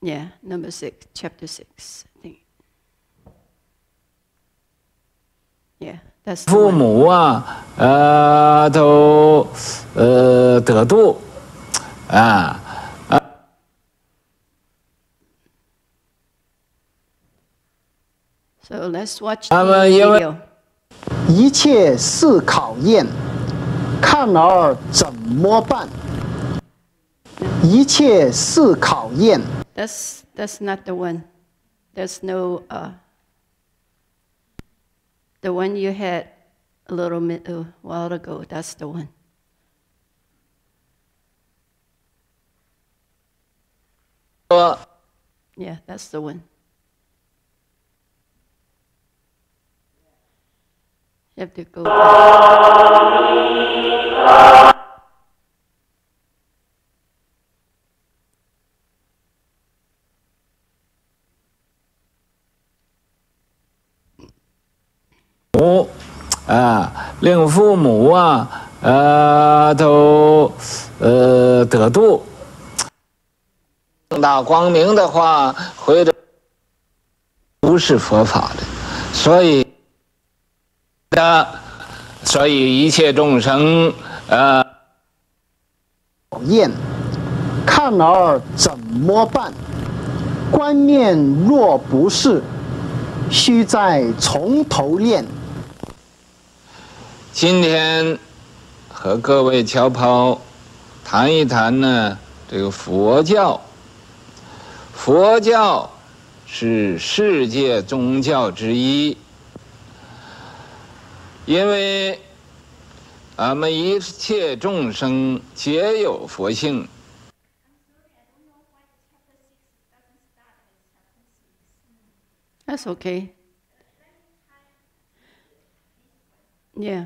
Yeah, number six, chapter six, I think. Yeah, that's the 父 one. 母啊，呃，都呃得度啊， So let's watch Ah, the well, yeah, well- video. 一切是考验，看儿怎么办？一切是考验， That's that's not the one. There's no uh. The one you had a little mi- a while ago. That's the one. 说 Yeah, that's the one. You have to go. back. 啊，令父母啊，呃，都呃得度。正大光明的话，回着不是佛法的，所以的，所以一切众生，呃。考验，看儿怎么办？观念若不是，须再从头练。今天和各位侨胞谈一谈呢，这个佛教。佛教是世界宗教之一，因为俺们一切众生皆有佛性。That's okay. Yeah.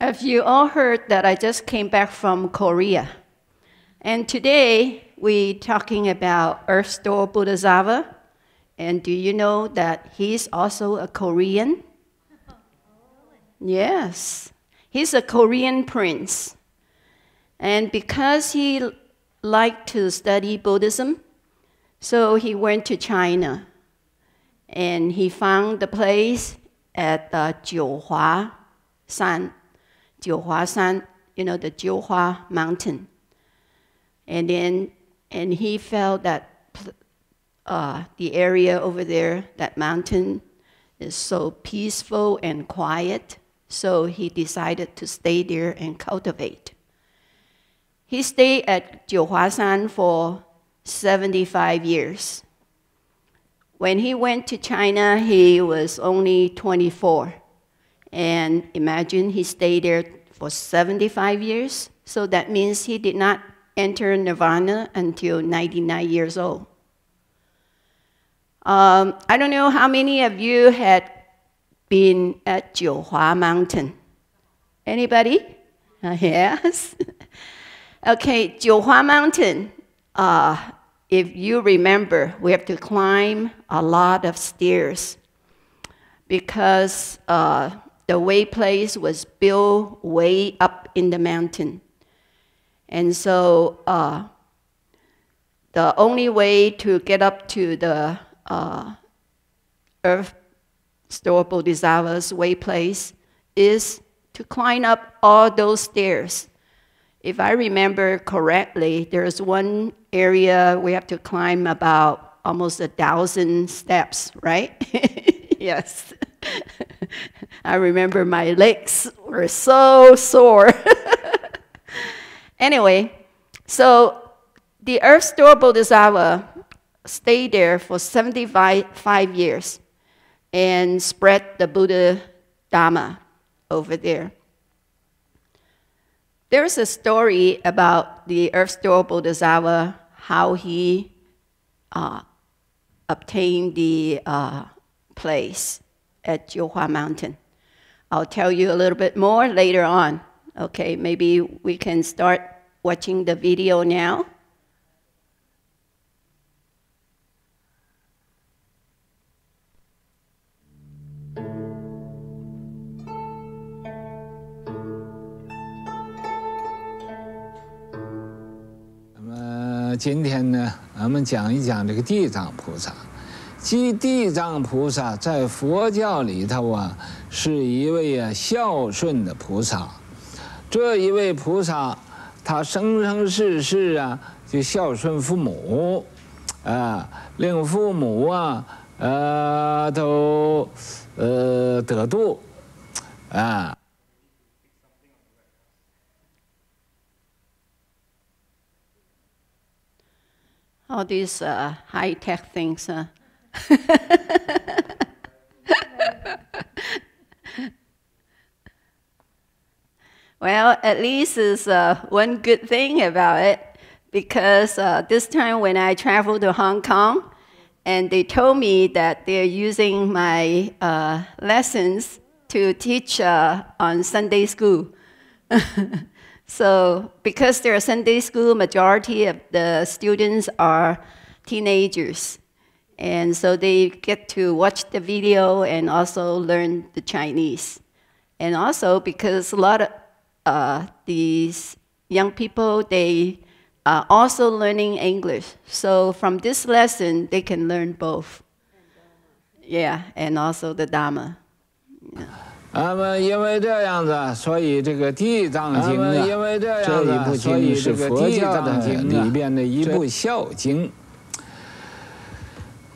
Have you all heard that I just came back from Korea? And today we're talking about Earth Store Bodhisattva. And do you know that he's also a Korean? Yes, he's a Korean prince. And because he liked to study Buddhism, so he went to China and he found the place at the Jiuhua San, Jiuhua you know, the Jiuhua Mountain. And then, and he felt that uh, the area over there, that mountain, is so peaceful and quiet. So he decided to stay there and cultivate. He stayed at Jiuhuashan for 75 years. When he went to China, he was only 24. And imagine he stayed there for 75 years. So that means he did not enter nirvana until 99 years old. Um, I don't know how many of you had been at Jiuhua Mountain. Anybody? Uh, yes. okay, Jiuhua Mountain. Uh, if you remember, we have to climb a lot of stairs because uh, the way place was built way up in the mountain. And so uh, the only way to get up to the uh, Earth Store Bodhisattva's way place is to climb up all those stairs. If I remember correctly, there's one area we have to climb about almost a thousand steps, right? yes. I remember my legs were so sore. anyway, so the Earth Store Bodhisattva stayed there for 75 years and spread the Buddha Dharma over there. There's a story about the Earth Store Bodhisattva, how he uh, obtained the uh, place at Jiuhua Mountain. I'll tell you a little bit more later on. Okay, maybe we can start watching the video now. Uh, 今天呢，咱们讲一讲这个地藏菩萨。即地藏菩萨在佛教里头啊，是一位啊孝顺的菩萨。这一位菩萨，他生生世世啊就孝顺父母，啊，令父母啊，呃，都呃得度，啊。all these uh, high tech things. Uh. Well, at least is uh, one good thing about it because uh, this time when I traveled to Hong Kong, and they told me that they're using my uh, lessons to teach uh, on Sunday school. So because they're Sunday school, majority of the students are teenagers. And so they get to watch the video and also learn the Chinese. And also because a lot of uh, these young people, they are also learning English. So from this lesson, they can learn both. Yeah, and also the Dharma. Yeah. 那么，因为这样子，所以这个《地藏经》啊，因为这样子，这一部经是佛教的里边的一部孝经，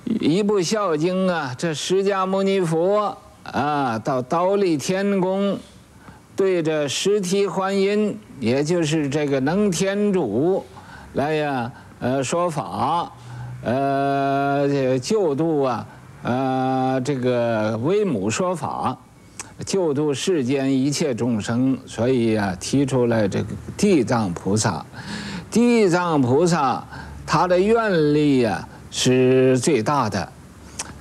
一部孝经啊。这释迦牟尼佛啊，到刀立天宫，对着十提观音，也就是这个能天主，来呀，呃，说法，呃，救度啊，呃，这个为母说法。救度世间一切众生，所以呀，提出来这个地藏菩萨。地藏菩萨他的愿力呀是最大的，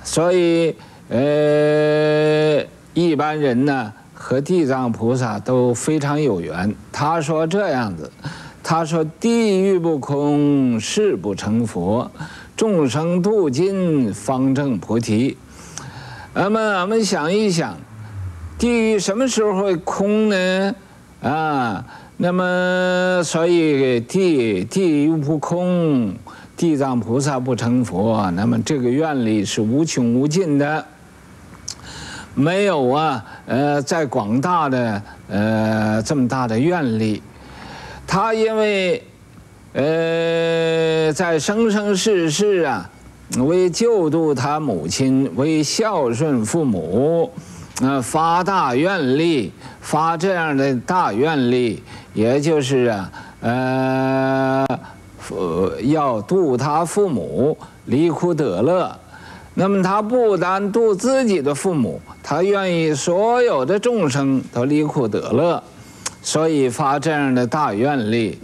所以呃，一般人呢和地藏菩萨都非常有缘。他说这样子，他说地狱不空，誓不成佛，众生度尽，方正菩提。那么，我们想一想。地狱什么时候会空呢？啊，那么所以地地狱不空，地藏菩萨不成佛，那么这个愿力是无穷无尽的，没有啊，呃，在广大的呃这么大的愿力，他因为呃在生生世世啊，为救度他母亲，为孝顺父母。呃，发大愿力，发这样的大愿力，也就是啊，呃，呃要度他父母离苦得乐。那么他不单度自己的父母，他愿意所有的众生都离苦得乐，所以发这样的大愿力。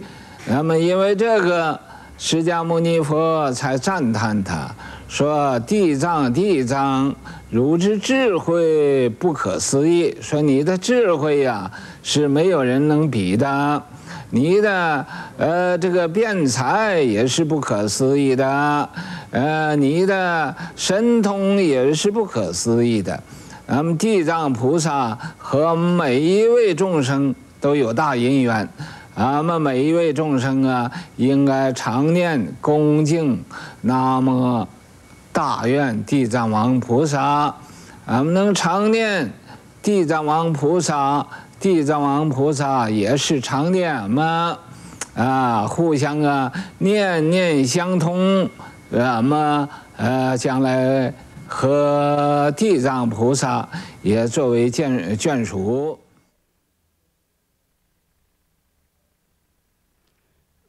那么因为这个，释迦牟尼佛才赞叹他，说：“地藏，地藏。”汝之智慧不可思议，说你的智慧呀是没有人能比的，你的呃这个辩才也是不可思议的，呃你的神通也是不可思议的。那么地藏菩萨和每一位众生都有大因缘，那么每一位众生啊，应该常念恭敬南无。大愿地藏王菩萨，俺们能常念地藏王菩萨，地藏王菩萨也是常念嘛？啊，互相啊念念相通，那么呃，将来和地藏菩萨也作为眷眷属。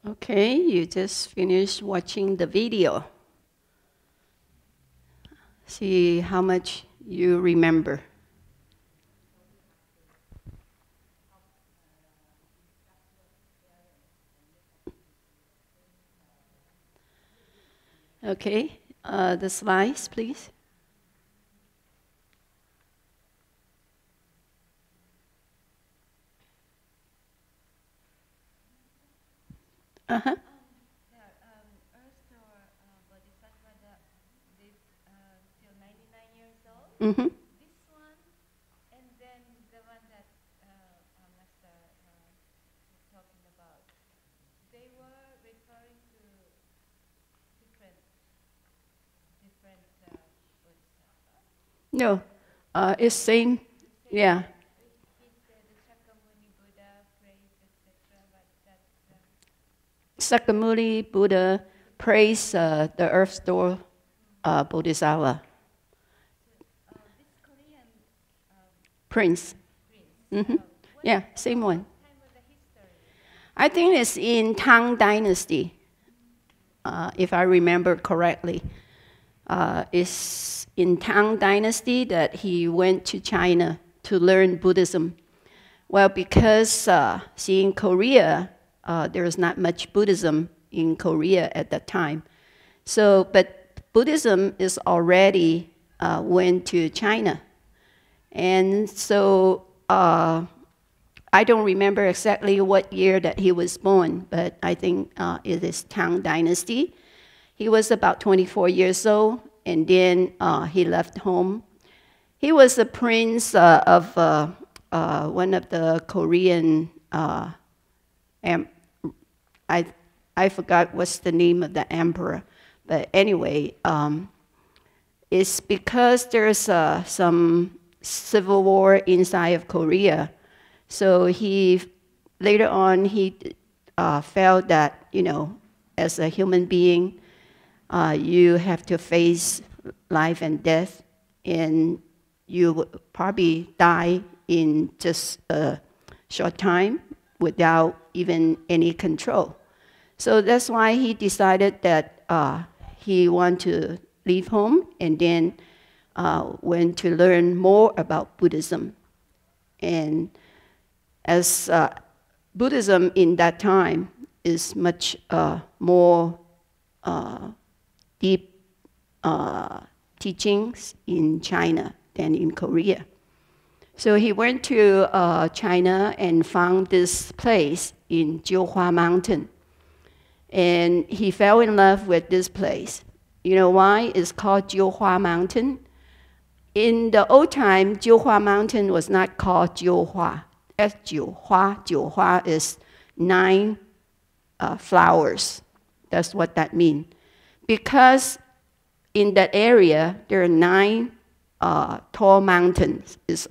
Okay, you just finished watching the video. See how much you remember. Okay, uh, the slides, please. Uh-huh. Mm-hmm. This one, and then the one that uh, uh, Master uh, was talking about, they were referring to No, uh, it's same. Yeah. He said the Shakyamuni Buddha praised, etc. But that's uh, Sakamuni Buddha praised uh, the earth store uh, Bodhisattva, uh, this Korean prince. prince. hmm Yeah, same one. Time of the history. I think it's in Tang Dynasty, uh, if I remember correctly. Uh, it's in Tang Dynasty that he went to China to learn Buddhism. Well, because uh, see in Korea, uh, there's not much Buddhism in Korea at that time. So, but Buddhism is already uh, went to China, and so uh, I don't remember exactly what year that he was born, but I think uh, it is Tang Dynasty. He was about 24 years old, and then uh, he left home. He was the prince uh, of uh, uh, one of the Korean. Uh, I I forgot what's the name of the emperor, but anyway, um, it's because there's uh, some civil war inside of Korea. So he later on he felt that you know, as a human being, uh, you have to face life and death, and you would probably die in just a short time without even any control. So that's why he decided that uh, he wanted to leave home and then uh, went to learn more about Buddhism. And as uh, Buddhism in that time is much uh, more uh, deep uh, teachings in China than in Korea. So he went to uh, China and found this place in Jiuhua Mountain. And he fell in love with this place. You know why? It's called Jiuhua Mountain. In the old time, Jiuhua Mountain was not called Jiuhua. That's Jiuhua. Jiuhua is nine uh, flowers. That's what that means. Because in that area, there are nine uh, tall mountains. It's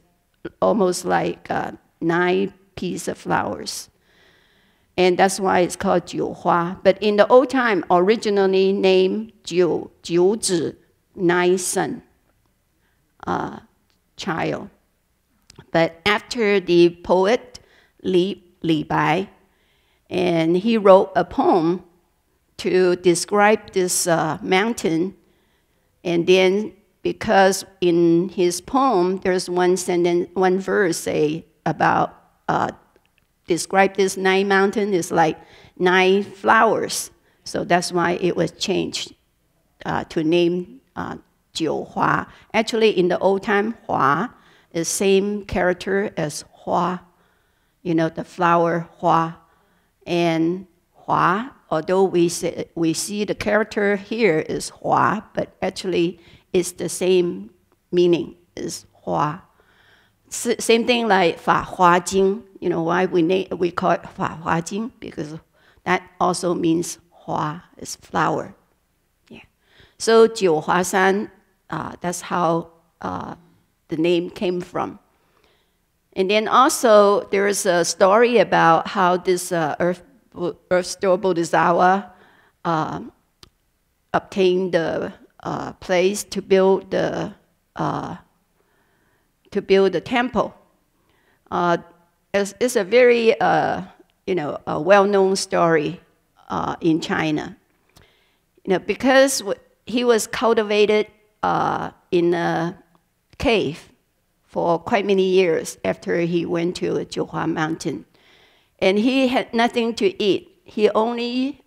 almost like uh, nine pieces of flowers. And that's why it's called Jiuhua. But in the old time, originally named Jiu, Jiuzhi, nine son, uh, child. But after the poet Li, Li Bai, and he wrote a poem to describe this uh, mountain, and then because in his poem there's one sentence, one verse say about uh, describe this nine mountain is like nine flowers, so that's why it was changed uh, to name uh, Jiuhua. Actually, in the old time, Hua is same character as Hua, you know, the flower Hua. And Hua, although we, say, we see the character here is Hua, but actually it's the same meaning as Hua. Same thing like Fa Hua Jing. You know why we, na- we call it Fa Hua Jing? Because that also means Hua is flower. Yeah. So Jiu Hua San, uh, that's how uh, the name came from. And then also there is a story about how this uh, earth, earth Bodhisattva uh, obtained the uh, place to build the uh, to build the temple. Uh, it's, it's, a very uh, you know a well-known story uh, in China. You know because he was cultivated in a cave for quite many years after he went to Jiuhua Mountain, and he had nothing to eat. He only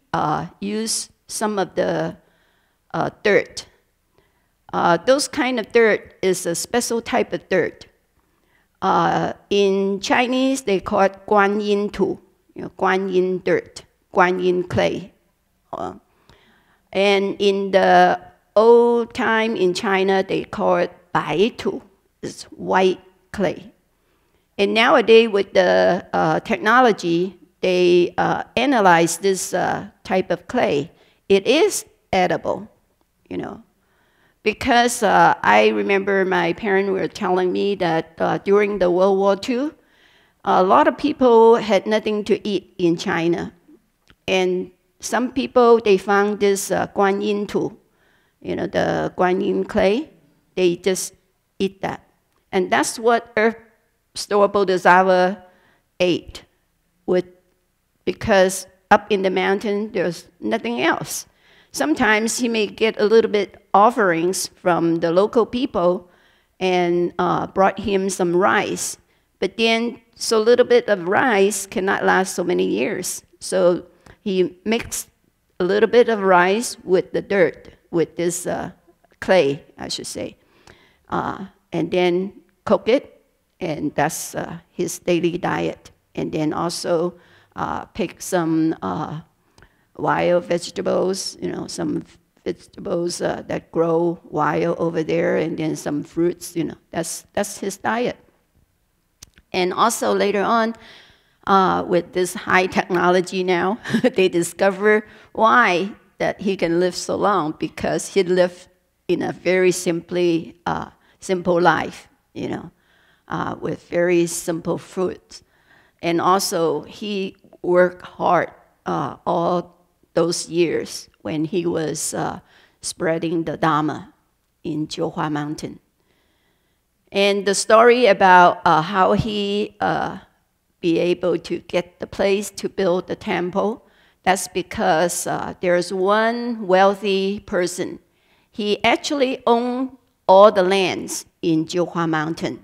used some of the uh, dirt. Uh, those kind of dirt is a special type of dirt. Uh, in Chinese, they call it guanyin tu, you know, guanyin dirt, guanyin clay. Uh, and in the old time in China, they call it bai tu, it's white clay. And nowadays, with the uh, technology, they uh, analyze this type of clay. It is edible you know. because uh, I remember my parents were telling me that uh, during the World War II, a lot of people had nothing to eat in China. And some people, they found this uh, guan tu, you know, the guanyin clay. They just eat that. And that's what Earth Store Bodhisattva ate with, because up in the mountain, there's nothing else. Sometimes he may get a little bit offerings from the local people and uh, brought him some rice. But then, so little bit of rice cannot last so many years. So he mixed a little bit of rice with the dirt, with this uh, clay, I should say, uh, and then cook it, and that's uh, his daily diet. And then also uh, pick some uh, wild vegetables, you know, some vegetables uh, that grow wild over there, and then some fruits, you know, that's, that's his diet. And also later on, uh, with this high technology now, they discover why that he can live so long because he lived in a very simply uh, simple life, you know, uh, with very simple fruits. And also, he worked hard uh, all those years when he was uh, spreading the Dharma in Jiuhua Mountain. And the story about uh, how he uh, be able to get the place to build the temple, that's because uh, there's one wealthy person. He actually owned all the lands in Jiuhua Mountain,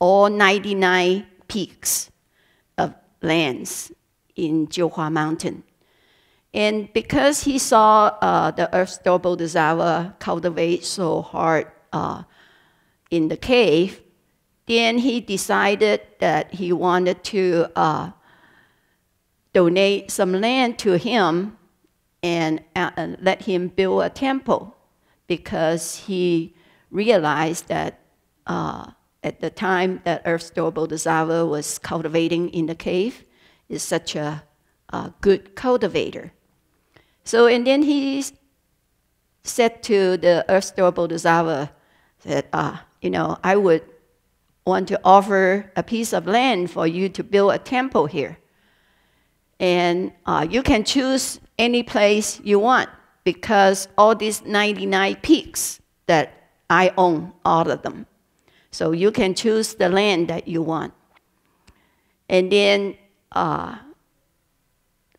all 99 peaks of lands in Jiuhua Mountain. And because he saw uh, the Earth Store Bodhisattva cultivate so hard uh, in the cave, then he decided that he wanted to uh, donate some land to him and uh, let him build a temple because he realized that uh, at the time that Earth Store Bodhisattva was cultivating in the cave, is such a, a good cultivator. So, and then he said to the Earth Store Bodhisattva that, uh, you know, I would want to offer a piece of land for you to build a temple here. And uh, you can choose any place you want because all these 99 peaks that I own, all of them. So you can choose the land that you want. And then uh,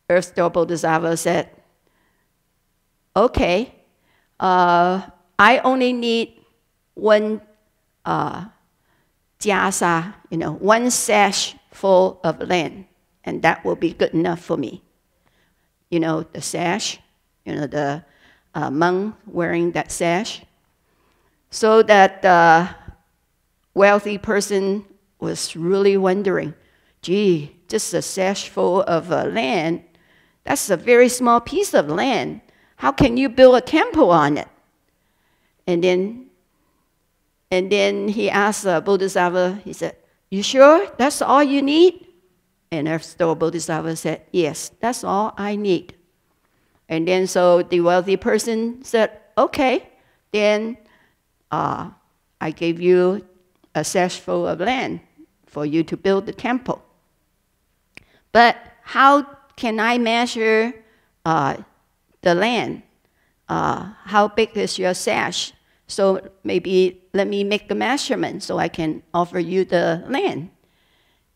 Earth Store Bodhisattva said, okay, uh, I only need one uh, you know, one sash full of land, and that will be good enough for me. You know, the sash, you know, the uh, monk wearing that sash. So that the wealthy person was really wondering, gee, just a sash full of uh, land, that's a very small piece of land. How can you build a temple on it? And then, and then he asked uh, Bodhisattva, he said, You sure that's all you need? And after Bodhisattva said, Yes, that's all I need. And then so the wealthy person said, Okay, then uh, I gave you a sash full of land for you to build the temple. But how can I measure uh, the land. Uh, how big is your sash? So maybe let me make a measurement so I can offer you the land.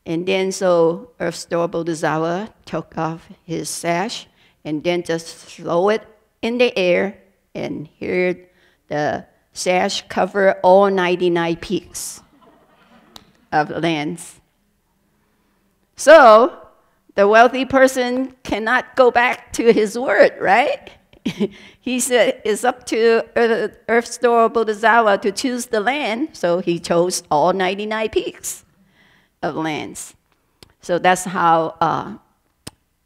And then so Earth Store Bodhisattva took off his sash and then just throw it in the air and here the sash cover all 99 peaks of lands. So the wealthy person cannot go back to his word, right? he said it's up to Earth Store Bodhisattva to choose the land, so he chose all 99 peaks of lands. So that's how uh,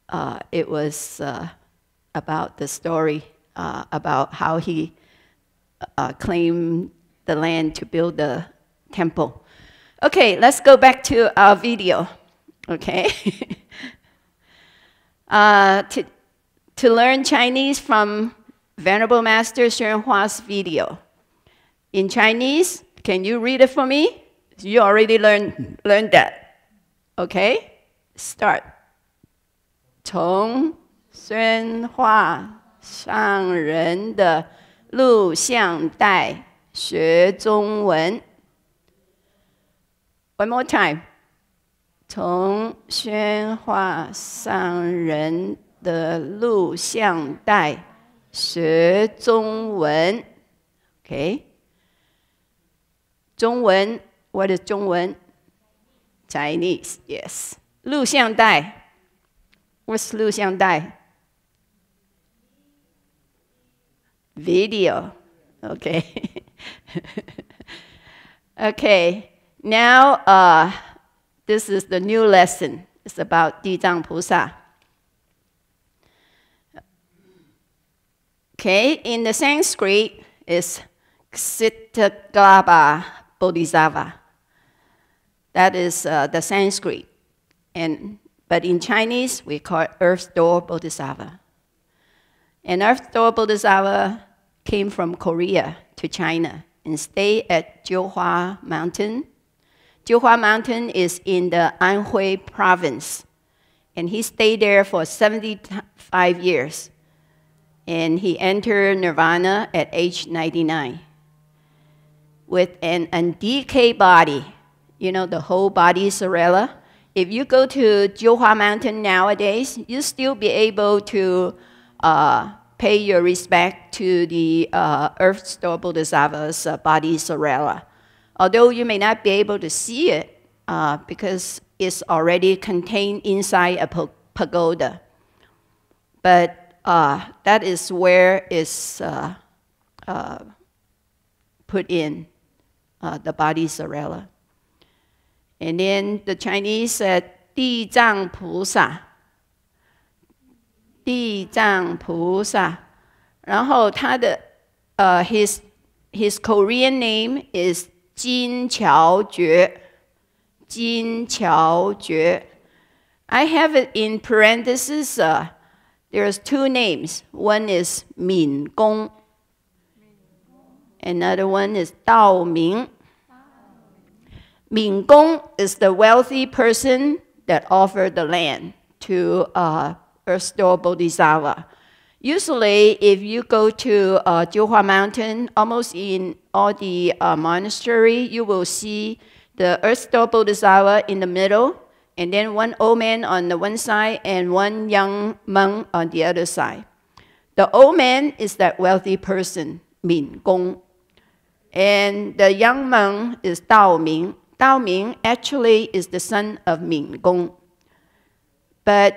uh, it was uh, about the story uh, about how he uh, claimed the land to build the temple. Okay, let's go back to our video, okay? uh, to, to learn Chinese from Venerable Master Xuan Hua's video. In Chinese, can you read it for me? You already learned, learned that. Okay? Start. 从宣化上人的录像带学中文。One more time. 从宣化上人的录像带学中文。Okay. 中文，What is 中文？Chinese, yes. 录像带，What's 录像带？Video, okay. okay, Now, uh, this is the new lesson. It's about Dizang Pusa. Okay, in the Sanskrit, it's Ksitigarbha Bodhisattva. That is uh, the Sanskrit. And, but in Chinese, we call it Earth Store Bodhisattva. And Earth Store Bodhisattva came from Korea to China and stayed at Jiuhua Mountain Jiuhua Mountain is in the Anhui province. And he stayed there for 75 years. And he entered nirvana at age 99 with an undecayed body. You know, the whole body is sarira. If you go to Jiuhua Mountain nowadays, you still be able to uh, pay your respect to the uh, Earth Store Bodhisattva's uh, body sarira although you may not be able to see it uh, because it's already contained inside a pagoda. But uh, that is where it's uh, uh put in uh, the body sarira. And then the Chinese said, Di Zhang Pusa. Di Zhang Pusa. 然后他的, his, his Korean name is 金乔觉. Jin I have it in parentheses. Uh, there's two names. One is Min Gong. Another one is Dao Ming. Min Gong is the wealthy person that offered the land to uh, Earth Bodhisattva. Usually, if you go to uh, Jiuhua Mountain, almost in all the uh, monastery, you will see the Earth Store Bodhisattva in the middle, and then one old man on the one side and one young monk on the other side. The old man is that wealthy person, Min Gong. And the young monk is Dao Ming. Dao Ming actually is the son of Min Gong. But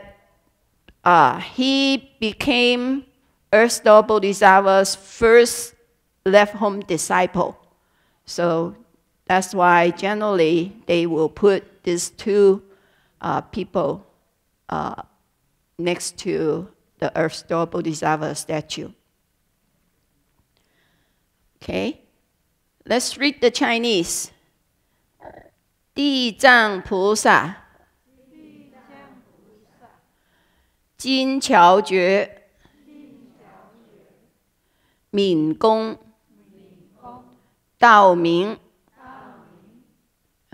uh, he became Earth Store Bodhisattva's first left home disciple. So that's why generally they will put these two uh, people uh, next to the earth store Bodhisattva statue. Okay, let's read the Chinese. 地藏菩萨，金乔觉，闵公。Dao Ming.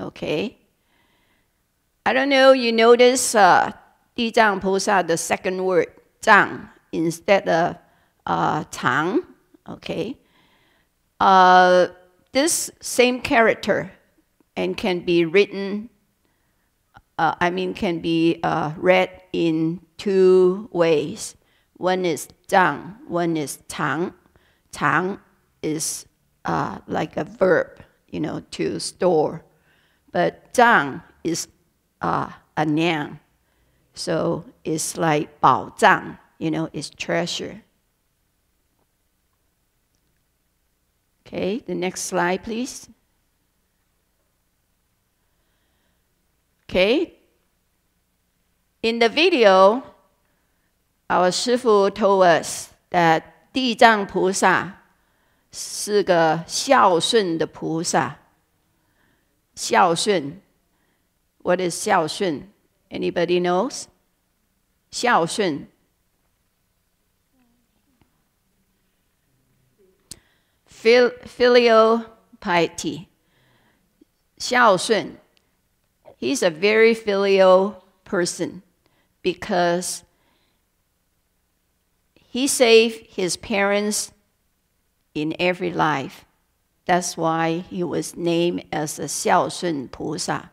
Okay. I don't know, you notice uh, Dijang Posa, the second word, Zhang, instead of uh, Tang. Okay. Uh, this same character and can be written, uh, I mean, can be uh, read in two ways. One is Zhang, one is Tang. Tang is uh, like a verb, you know, to store. But zhang is uh, a noun. So it's like bao zhang, you know, it's treasure. Okay, the next slide, please. Okay. In the video, our Shifu told us that Di Zhang 菩萨是个孝顺的菩萨。孝顺，What is 孝顺？Anybody knows? 孝顺 fil- filial piety. 孝顺. He's a very filial person because he saved his parents in every life. That's why he was named as the Xiaoshun Pusa.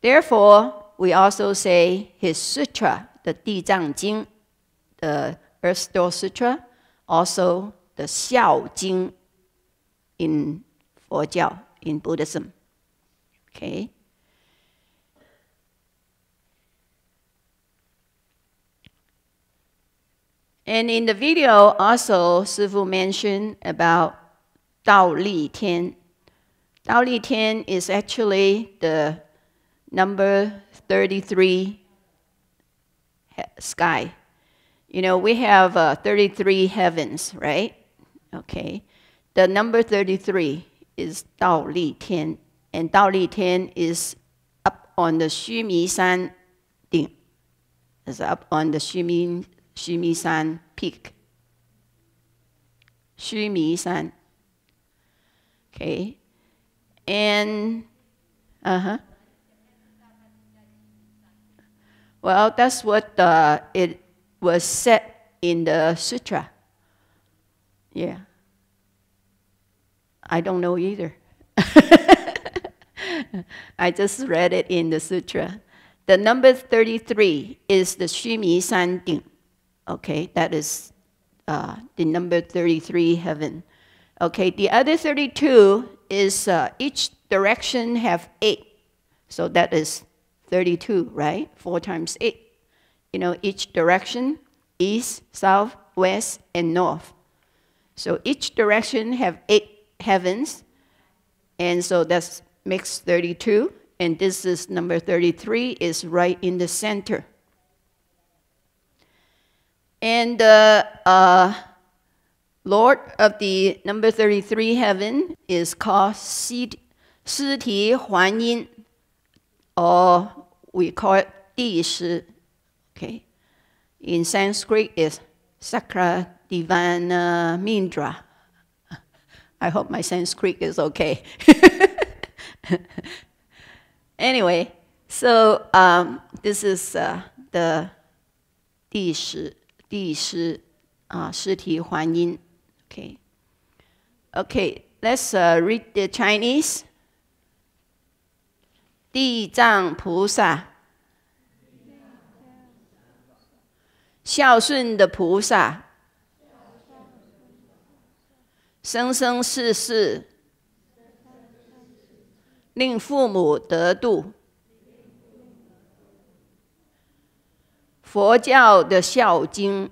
Therefore, we also say his sutra, the Di Zhang Jing, the Earth Store Sutra, also the Xiao Jing in Fo Jiao, in Buddhism. Okay. And in the video, also, Sifu mentioned about Dao Li Tian. Dao Li Tian is actually the number 33 sky. You know, we have uh, 33 heavens, right? Okay. The number 33 is Dao Li Tian, and Dao Li Tian is up on the Xu Mi San Ding. It's up on the Xu Mi, Xu Mi San peak. Xu Mi San. Okay. And, uh huh. Well, that's what uh, it was said in the sutra. Yeah. I don't know either. I just read it in the sutra. The number 33 is the Xumi San Ding. Okay, that is uh, the number 33 heaven. Okay, the other 32 is uh, each direction have eight. So that is 32, right? Four times eight. You know, each direction, east, south, west, and north. So each direction have eight heavens, and so that makes 32. And this is number 33 is right in the center. And the uh, Lord of the number 33 heaven is called Si Ti Huan Yin, or we call it Di Shi. Okay. In Sanskrit, is Sakra Divana Mindra. I hope my Sanskrit is okay. anyway, so um, this is uh, the 帝释第十啊尸体还音。Okay. Okay, let's uh, read the Chinese. 地藏菩萨，孝顺的菩萨，生生世世令父母得度。佛教的孝经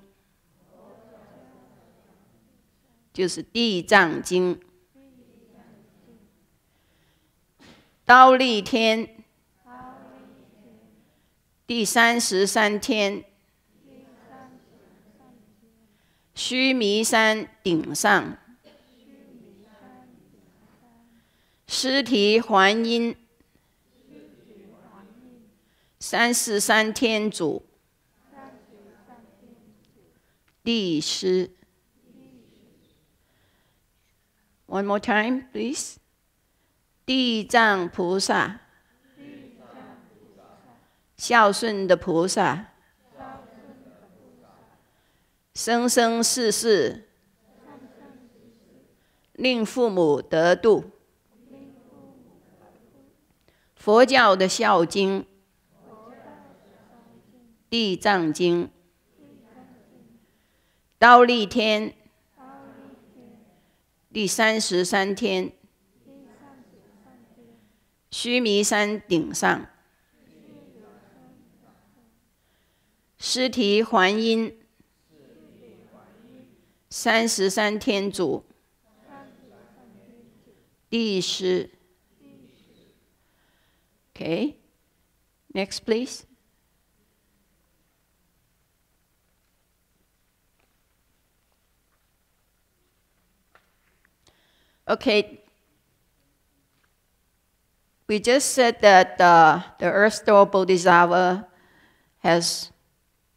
就是《地藏经》。刀立天，第三十三天，须弥山顶上，尸体还阴，三十三天主，地师。One more time, please. 地藏菩萨，孝顺的菩萨，生生世世令父母得度。佛教的孝经，《地藏经》，刀立天，第三十三天。须弥山顶上，尸体还阴，三十三天主，第十。，OK，Next please. Okay, we just said that uh, the Earth Store Bodhisattva has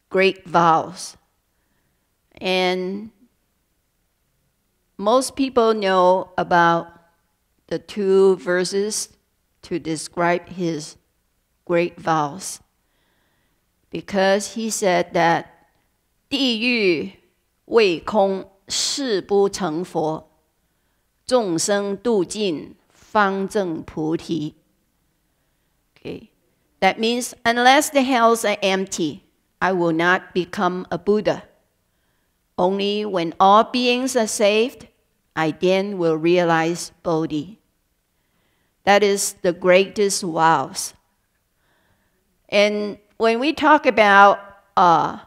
great vows. And most people know about the two verses to describe his great vows because he said that 地狱未空，誓不成佛； 众生度尽，方证菩提。Okay, that means unless the hells are empty, I will not become a Buddha. Only when all beings are saved, I then will realize Bodhi. That is the greatest vows. And when we talk about uh,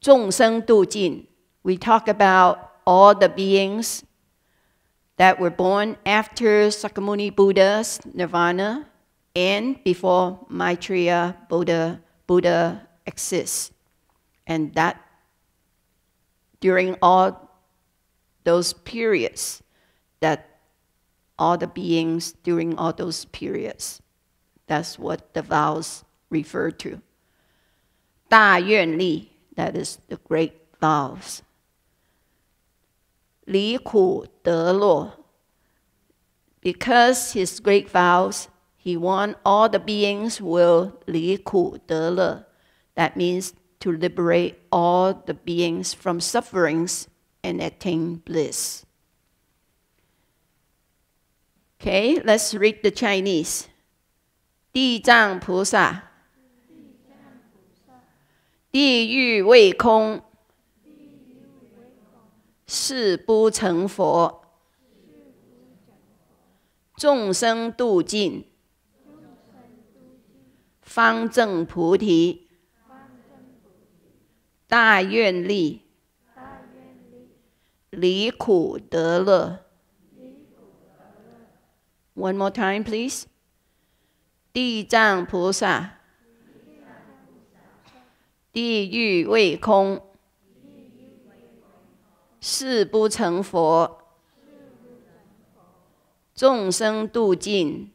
众生度尽, we talk about all the beings that were born after Sakyamuni Buddha's nirvana and before Maitreya Buddha, Buddha exists. And that during all those periods that all the beings during all those periods. That's what the vows refer to. 大愿力 that is the great vows. 离苦得乐 because his great vows, he want all the beings will 离苦得乐. That means to liberate all the beings from sufferings and attain bliss. Okay, let's read the Chinese. 地藏菩萨地狱未空， 誓不成佛；众生度尽，方证菩提。大愿力，离苦得乐。One more time, please. 地藏菩萨。地狱未空，誓不成佛；众生度尽，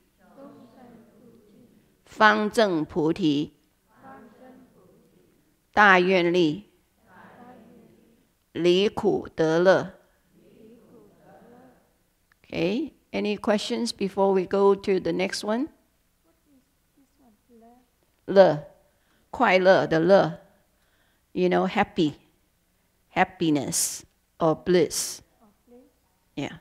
方证菩提。大愿力，离苦得乐。Okay, any questions before we go to the next one? 乐，快乐的乐。you know, happy, happiness or bliss. Yeah.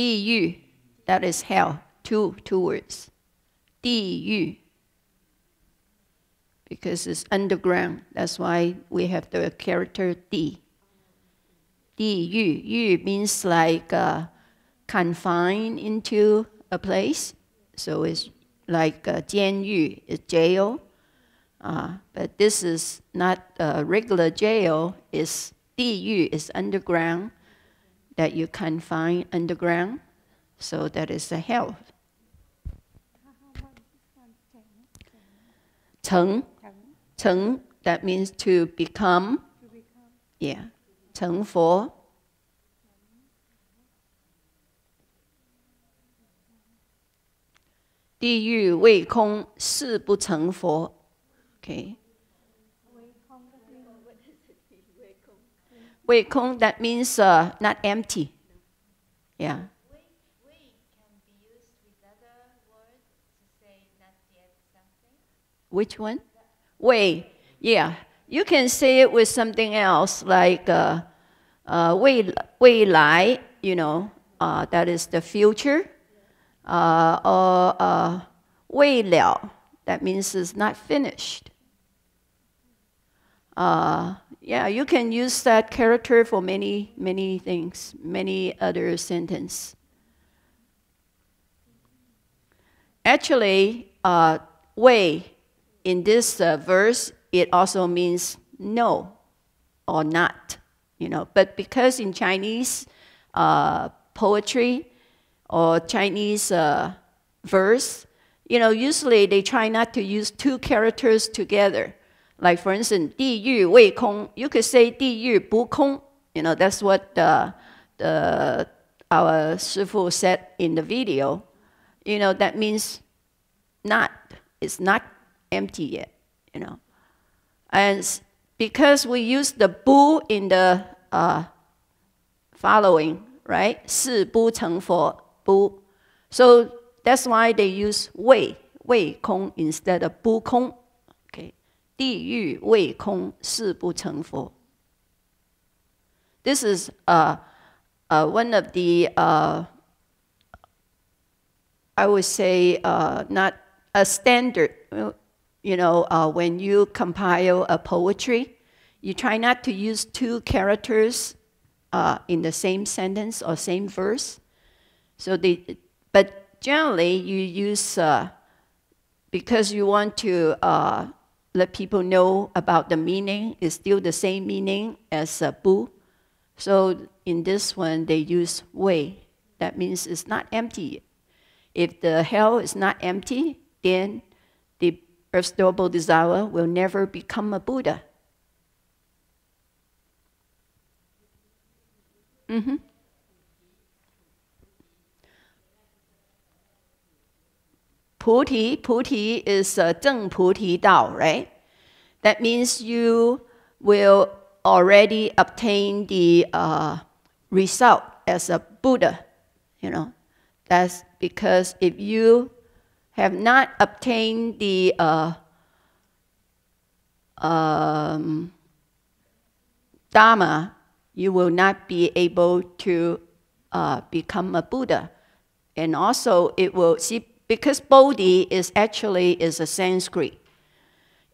Yu, that is hell. Two, two words. Because it's underground. That's why we have the character Di. Yu. Yu means like uh, confined into a place. So it's like uh, is jail, uh, but this is not a regular jail. It's diyu it's underground that you can find underground, so that is the hell. Cheng, that means to become. To become. Yeah, 成佛. for 地狱未空，誓不成佛。Okay. 未空 that means uh, not empty. Yeah. Which one? Wei. Yeah. You can say it with something else like uh, uh, 未未来, you know, uh, that is the future uh, or uh, 未了, that means it's not finished. Uh, yeah, you can use that character for many, many things, many other sentences. Actually, uh, way in this uh, verse, it also means no or not, you know. But because in Chinese uh, poetry, or Chinese uh, verse, you know, usually they try not to use two characters together. Like for instance, 地狱未空. You could say 地狱不空. You know, that's what uh, the, our Shifu said in the video. You know, that means not. It's not empty yet. You know, and because we use the bu in the uh, following, right? 誓不成佛 bu. So that's why they use 位,位空 instead of 不空. Okay. 地狱位空是不成佛. This is uh, uh, one of the, uh, I would say, uh, not a standard. You know, uh, when you compile a poetry, you try not to use two characters uh, in the same sentence or same verse. So the, but generally you use uh, because you want to uh, let people know about the meaning. It's still the same meaning as uh, bu. So in this one, they use wei. That means it's not empty. If the hell is not empty, then the earth's noble desire will never become a Buddha. Mm-hmm. Puti, Puti is a Zheng Dao, right? That means you will already obtain the uh, result as a Buddha. You know, that's because if you have not obtained the uh, um, Dharma, you will not be able to uh, become a Buddha. And also, it will see because Bodhi is actually is a Sanskrit.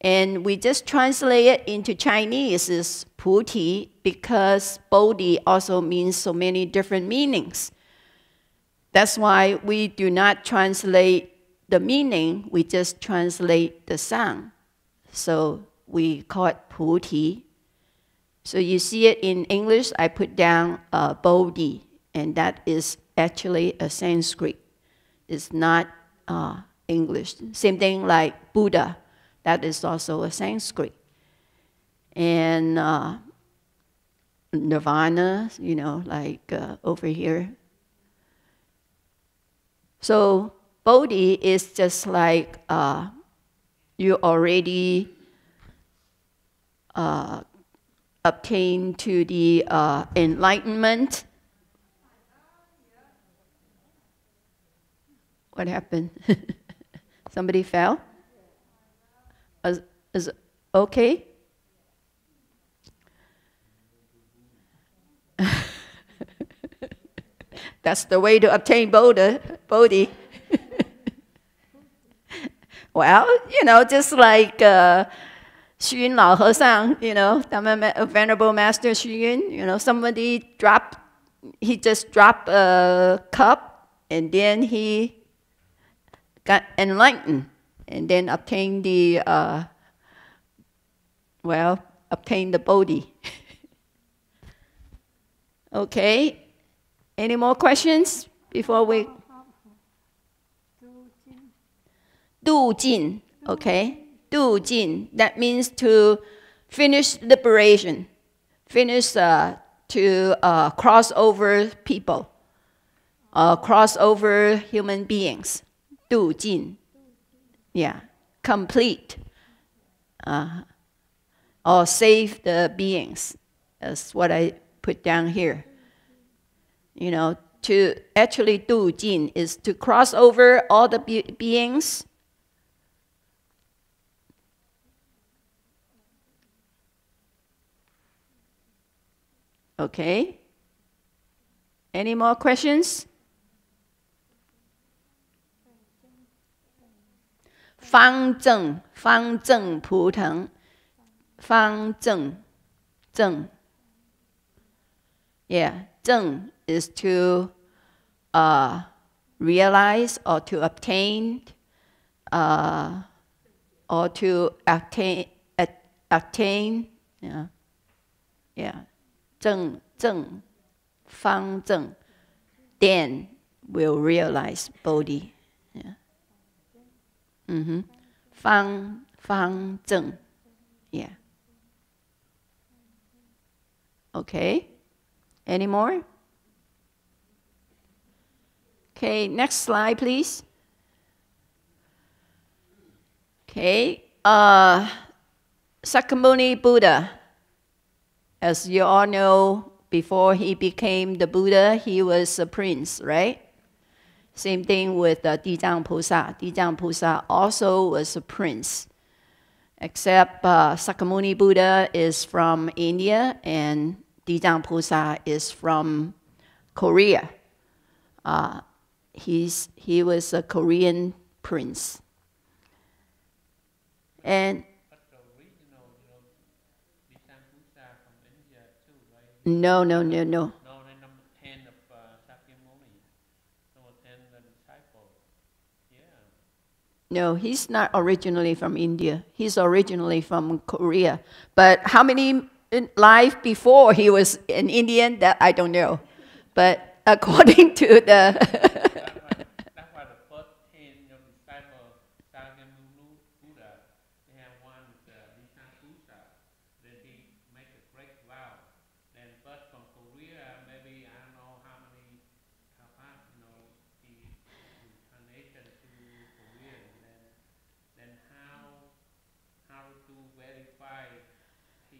And we just translate it into Chinese as Puti because Bodhi also means so many different meanings. That's why we do not translate the meaning, we just translate the sound. So we call it Puti. So you see it in English, I put down uh, Bodhi, and that is actually a Sanskrit. It's not uh, English. Same thing like Buddha that is also a Sanskrit. And uh, nirvana, you know, like uh, over here. So Bodhi is just like uh, you already uh, obtain to the uh, enlightenment. What happened? Somebody fell? Is, is okay? That's the way to obtain Bodhi. Bodhi. well, you know, just like uh, Xu Lao Hesang, you know, Venerable Master Xu Yun, you know, somebody dropped, he just dropped a cup and then he got enlightened and then obtain the, uh, well, obtain the Bodhi. okay, any more questions before we? Du Jin, okay? Du Jin, that means to finish liberation, finish uh, to uh, cross over people, uh, cross over human beings. Du Jin. Yeah, complete. Uh, or save the beings. That's what I put down here. You know, to actually do jin is to cross over all the be beings. Okay. Any more questions? 方正方正图腾，方正正。Yeah, 正 is to uh, realize or to obtain uh, or to attain, attain. Yeah, yeah. 正正方正 then will realize Bodhi. Mm-hmm. Fang, fang. Yeah. Okay. Any more? Okay, next slide, please. Okay, uh, Sakyamuni Buddha, as you all know, before he became the Buddha, he was a prince, right? Same thing with uh, Dijang Pusa. Dijang Pusa also was a prince, except uh, Sakyamuni Buddha is from India and Dijang Pusa is from Korea. Uh, he's, he was a Korean prince. And no, no, no. No, the number 10 of uh, Sakyamuni. Number 10, the disciple. Yeah. No, he's not originally from India. He's originally from Korea. But how many life before he was an Indian, that I don't know. But according to the That's why the first 10 of disciple Sakyamuni Buddha, they have one with the Dishambusa. Then he make a great vow. Then first from Korea, maybe I don't know how many, how far, you know, he incarnated to Korea. Then, then how, how to verify he,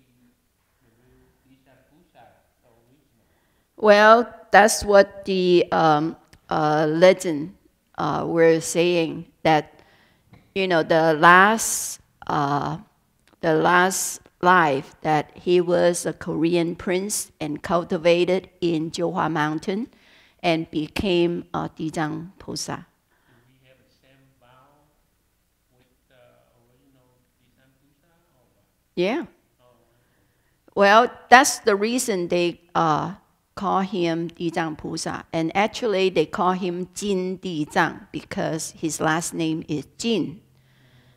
the real Dishambusa, the original. Well, that's what the um, uh, legend uh, were saying that you know the last uh, the last life that he was a Korean prince and cultivated in Jiuhua Mountain and became a Dijang Posa. Do we have the same vow with the original Dishambusa or what? Yeah. Well, that's the reason they uh, call him Dijang Pusa. And actually, they call him Jin Dijang because his last name is Jin.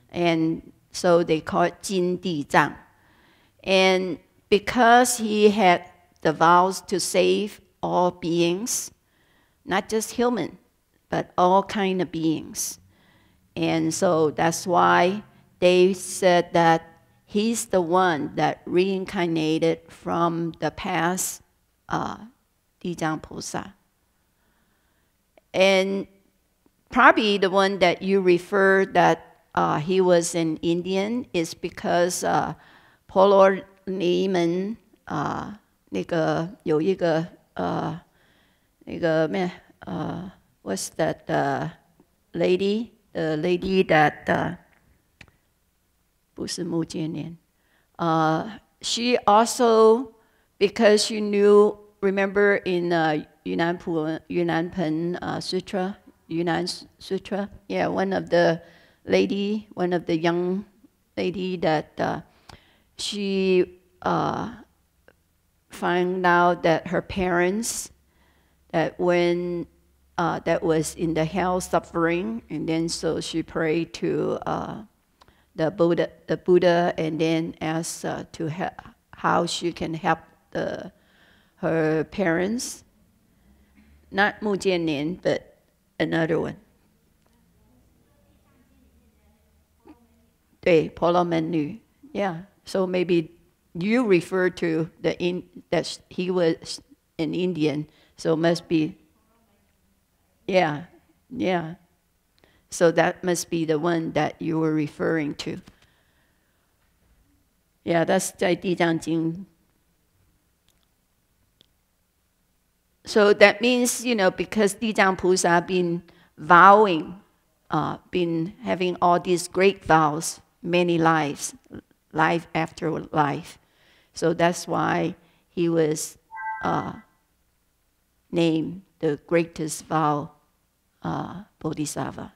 And so they call it Jin Dijang. And because he had the vows to save all beings, not just human, but all kind of beings. And so that's why they said that he's the one that reincarnated from the past uh, Dijang Pusa. And probably the one that you refer that uh, he was an Indian is because uh, Polo 尼门啊、那个有一个呃那个咩呃 what's that uh, lady the lady that uh, 不是穆建连 uh, she also because you knew remember in uh, Yunnan Pu- Yunnan Pen uh, Sutra Yunnan Sutra? Yeah one of the lady one of the young lady that uh, she uh, found out that her parents that when uh, that was in the hell suffering and then so she prayed to uh, the Buddha the Buddha and then asked uh, to how she can help uh, her parents, not Mu Jianlian, but another one. 对，婆罗门女，yeah. So maybe you refer to the in that he was an Indian, so must be, yeah, yeah. So that must be the one that you were referring to. Yeah, that's 在地藏经 So that means, you know, because Dijang Pusa been vowing, uh, been having all these great vows, many lives, life after life. So that's why he was uh, named the greatest vow uh, bodhisattva.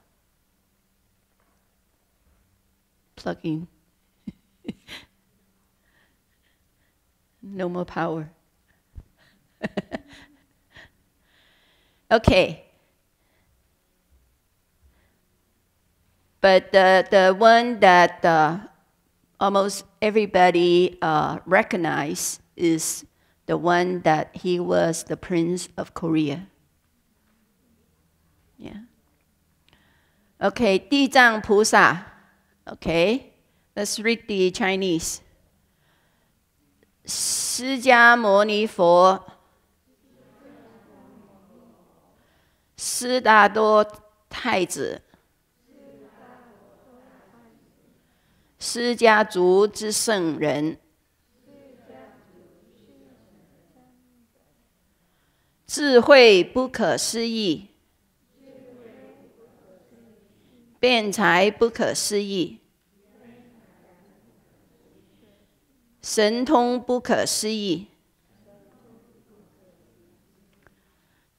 Plugging. no more power. okay. But the, the one that uh, almost everybody uh, recognize is the one that he was the prince of Korea. Yeah. Okay, 地藏菩萨. Okay, let's read the Chinese. 释迦牟尼佛， 斯达多太子，释迦族之圣人，智慧不可思议，辩才不可思议，神通不可思议。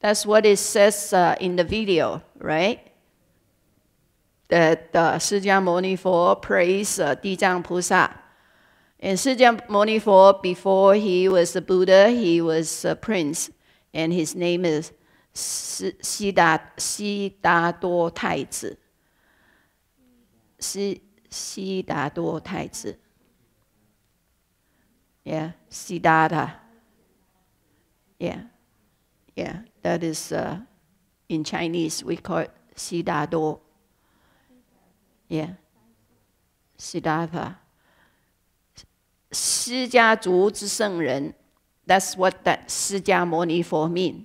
That's what it says uh, in the video, right? That uh, Sijang Moni praised uh, Dijang Pusa. And Sijang Moni before he was a Buddha, he was a prince, and his name is Sida Sida Taizi. Sida Taizi. Yeah, Siddhartha. Yeah. yeah. That is uh, in Chinese we call it Siddhartha. Yeah, Siddhartha. 释迦族之圣人 That's what that 释迦牟尼 for mean.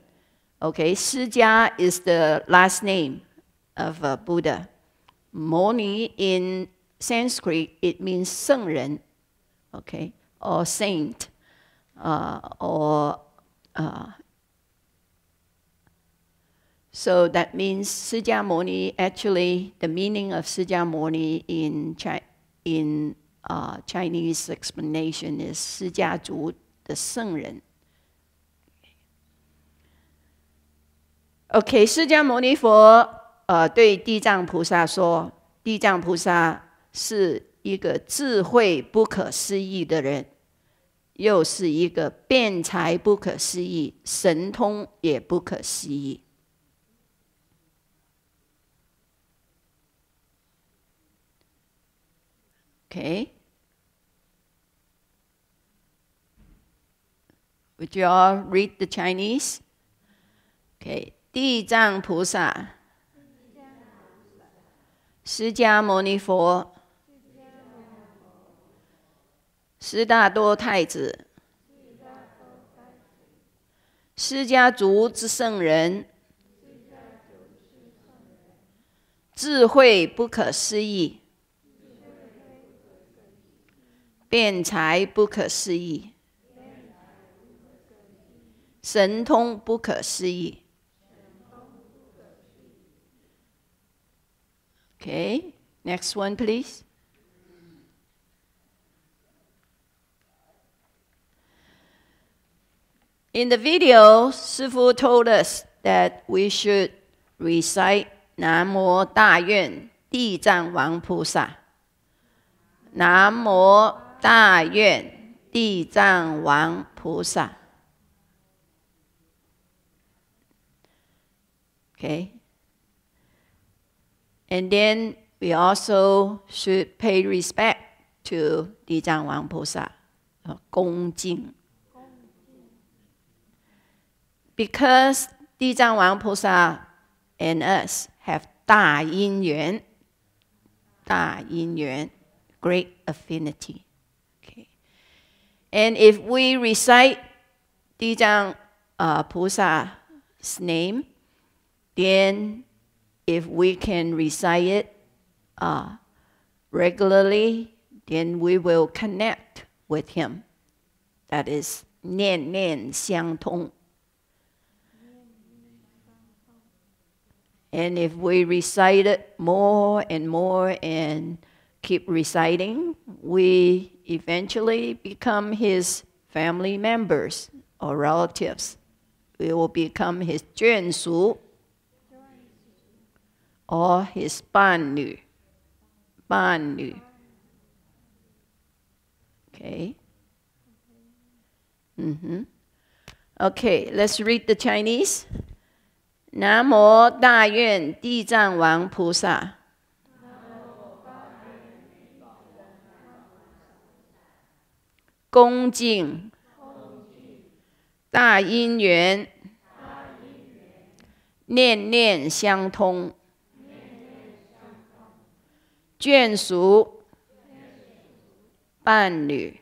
Okay, 释迦 is the last name of uh, Buddha. Moni in Sanskrit it means 圣人 okay, or saint, uh, or uh, so that means Siddhamoni, actually, the meaning of Siddhamoni in, Chi- in uh, Chinese explanation is 释迦族的圣人. OK，释迦牟尼佛呃对地藏菩萨说，地藏菩萨是一个智慧不可思议的人，又是一个辩才不可思议，神通也不可思议。Okay. Would you all read the Chinese? Okay. 地藏菩萨，释迦牟尼佛，释大多太子，释迦族之圣人，智慧不可思议。辩才不可思议，神通不可思议。Okay, next one, please. In the video, Sifu told us that we should recite 南无大愿地藏王菩萨。南无大愿地藏王菩萨。Okay. And then we also should pay respect to 地藏王菩萨，恭敬。Because 地藏王菩萨 and us have 大因缘，大因缘。great affinity. Okay. And if we recite Dijang uh, Pusa's name, then if we can recite it uh, regularly, then we will connect with him. That is 念念相通. And if we recite it more and more and keep reciting, we eventually become his family members or relatives. We will become his 眷属 or his 伴侣,伴侣. Okay. Mm-hmm. Okay, let's read the Chinese. 南无大愿地藏王菩萨。 恭敬，大因缘，念念相通，眷属，伴侣。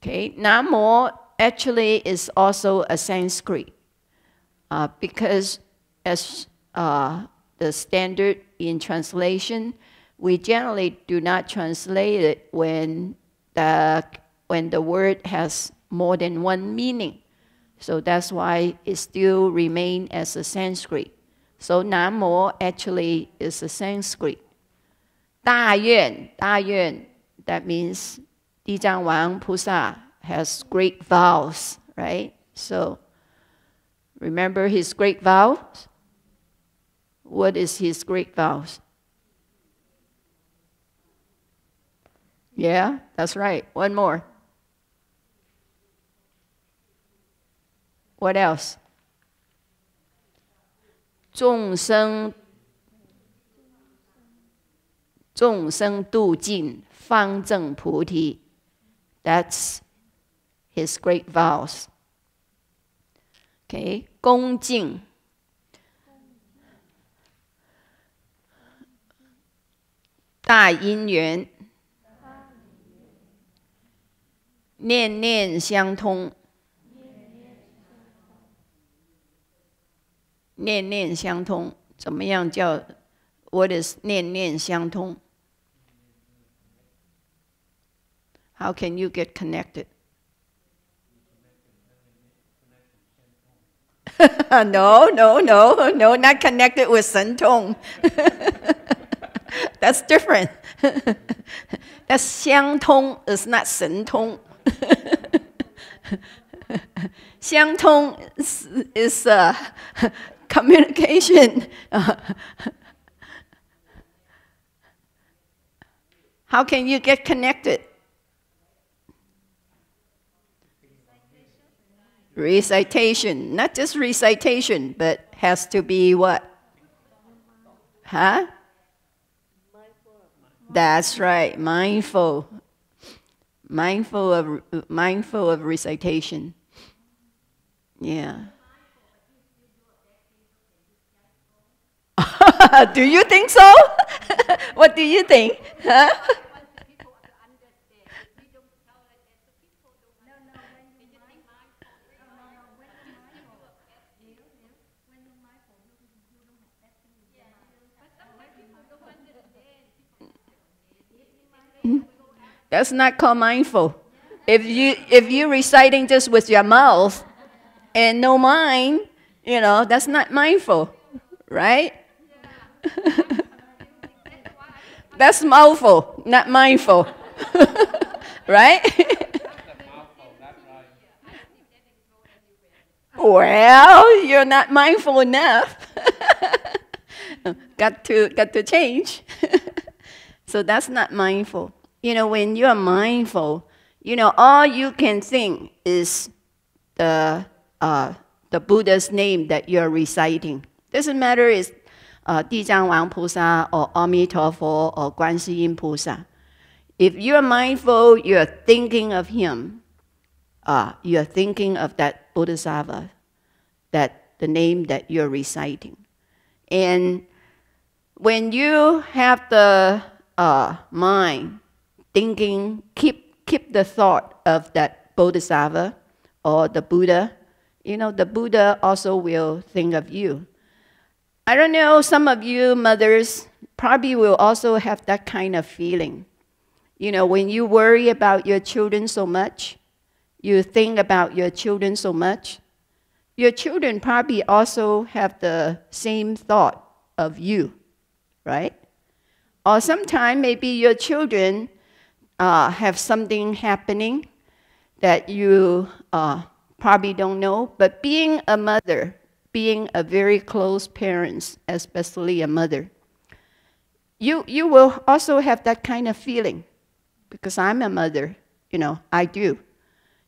Okay, Namo actually is also a Sanskrit uh, because as uh, the standard in translation, we generally do not translate it when the, when the word has more than one meaning. So that's why it still remains as a Sanskrit. So Namo actually is a Sanskrit. Da Yuan, Da Yuan, that means Dijang Wang Pusa has great vows, right? So remember his great vows? What is his great vows? Yeah, that's right. One more. What else? 众生众生度尽，方证菩提。That's his great vows. Okay，恭敬。大因缘念念相通。念念相通，怎么样叫？What is 念念相通？How can you get connected? no, no, no, no, not connected with 神通。That's different. That's 相通 is not 神通。 相通 is is a communication. how can you get connected? Recitation, not just recitation, but has to be what? Huh? That's right, mindful. Mindful of mindful of recitation. Yeah. do you think so? what do you think? Huh? That's not called mindful. If you if you're reciting just with your mouth and no mind, you know, that's not mindful, right? That's mouthful, not mindful. right? well, you're not mindful enough. got to got to change. so that's not mindful. You know, when you are mindful, you know, all you can think is the, uh, the Buddha's name that you're reciting. Doesn't matter is uh, Dijang Wang Pusa or Amitabha or Guan Yin Pusa. If you're mindful, you're thinking of him. Uh, you're thinking of that Bodhisattva, that the name that you're reciting. And when you have the uh, mind thinking, keep, keep the thought of that Bodhisattva or the Buddha, you know, the Buddha also will think of you. I don't know, some of you mothers probably will also have that kind of feeling. You know, when you worry about your children so much, you think about your children so much, your children probably also have the same thought of you, right? Or sometimes maybe your children uh, have something happening that you uh, probably don't know, but being a mother, being a very close parent, especially a mother, you, you will also have that kind of feeling because I'm a mother, you know, I do.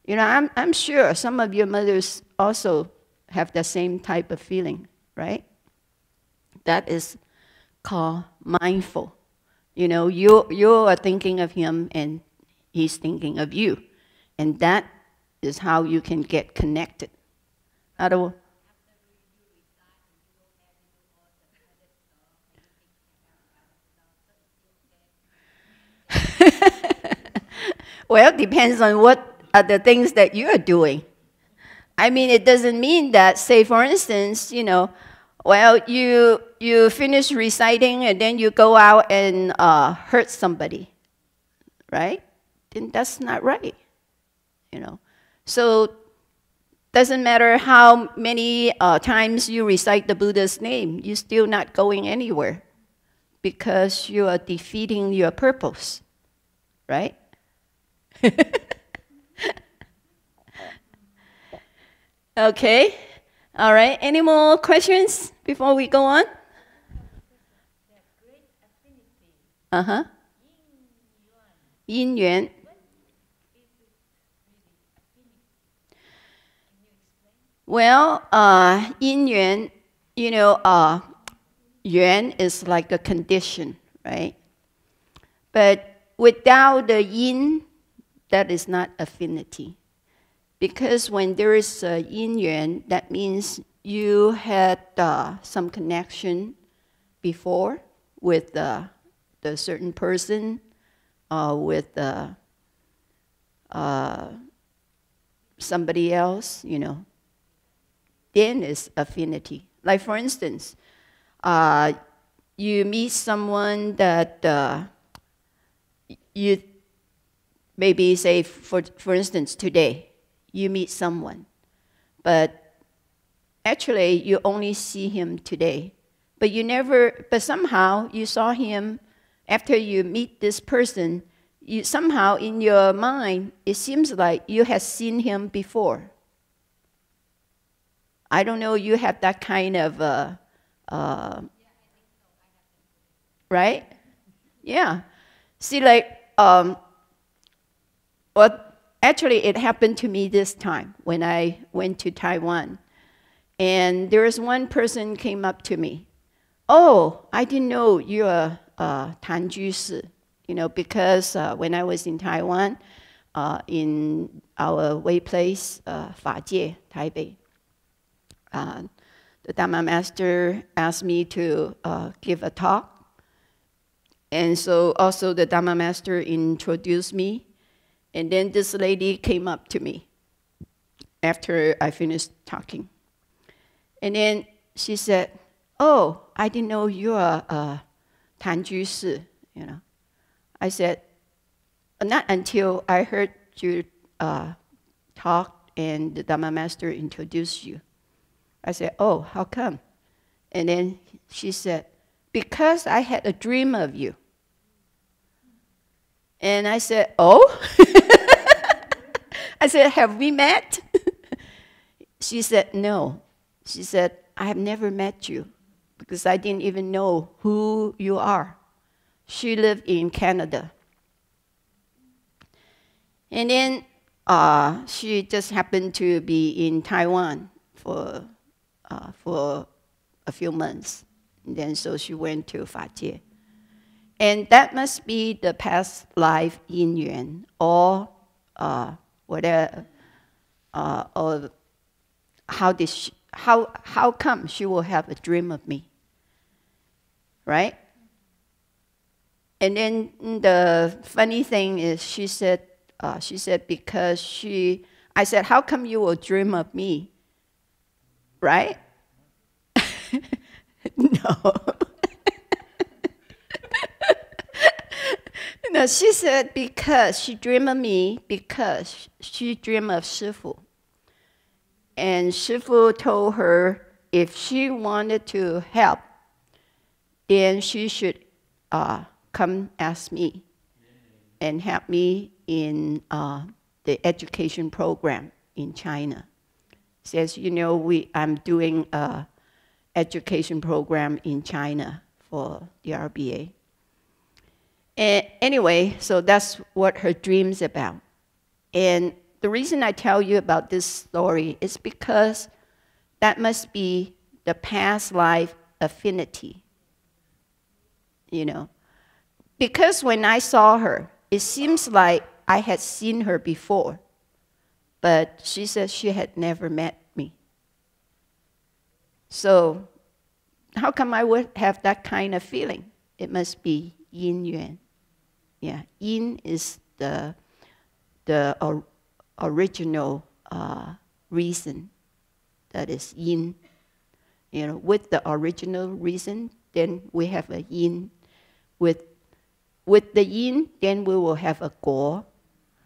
You know, I'm, I'm sure some of your mothers also have the same type of feeling, right? That is called mindful. You know, you, you are thinking of him and he's thinking of you. And that is how you can get connected. Otherwise, well, depends on what are the things that you are doing. I mean, it doesn't mean that, say, for instance, you know, Well, you you finish reciting and then you go out and uh, hurt somebody, right? Then that's not right, you know. So doesn't matter how many uh, times you recite the Buddha's name, you're still not going anywhere because you are defeating your purpose, right? okay, all right. Any more questions before we go on? Uh huh. Yin Yuan. Well, uh, yin yuan, you know, uh, yuan is like a condition, right? But without the yin, that is not affinity. Because when there is a yin yuan, that means you had uh, some connection before with uh, the certain person, uh, with uh, uh, somebody else, you know. Then is affinity. Like for instance, uh, you meet someone that you maybe say for for instance today you meet someone, but actually you only see him today, but you never. But somehow you saw him after you meet this person. You somehow in your mind it seems like you have seen him before. I don't know, you have that kind of, uh, uh, right? Yeah. See, like, um, well, actually, it happened to me this time when I went to Taiwan. And there was one person came up to me. Oh, I didn't know you're uh, Tan you know, because uh, when I was in Taiwan, uh, in our way place, uh, Fajie, Taipei, uh, the Dharma master asked me to uh, give a talk. And so also the Dharma master introduced me. And then this lady came up to me after I finished talking. And then she said, Oh, I didn't know you are a Tan Jusi, you know. I said, Not until I heard you uh, talk and the Dharma master introduced you. I said, Oh, how come? And then she said, Because I had a dream of you. And I said, Oh? I said, Have we met? she said, No. She said, I have never met you because I didn't even know who you are. She lived in Canada. And then uh, she just happened to be in Taiwan for uh, for a few months. And then so she went to Fajie. And that must be the past life yin yuan or uh, whatever, uh, or how, did she, how, how come she will have a dream of me? Right? And then the funny thing is, she said, uh, she said, because she, I said, how come you will dream of me? Right? no. no, she said because she dreamed of me because she dreamed of Shifu. And Shifu told her if she wanted to help, then she should uh, come ask me and help me in uh, the education program in China. Says, you know, we, I'm doing a education program in China for the RBA. And anyway, so that's what her dream's about. And the reason I tell you about this story is because that must be the past life affinity. You know, because when I saw her, it seems like I had seen her before, but she said she had never met me. So, how come I would have that kind of feeling? It must be yin yuan. Yeah, yin is the, the or, original uh, reason that is yin. you know, with the original reason, then we have a yin. With, with the yin, then we will have a guo.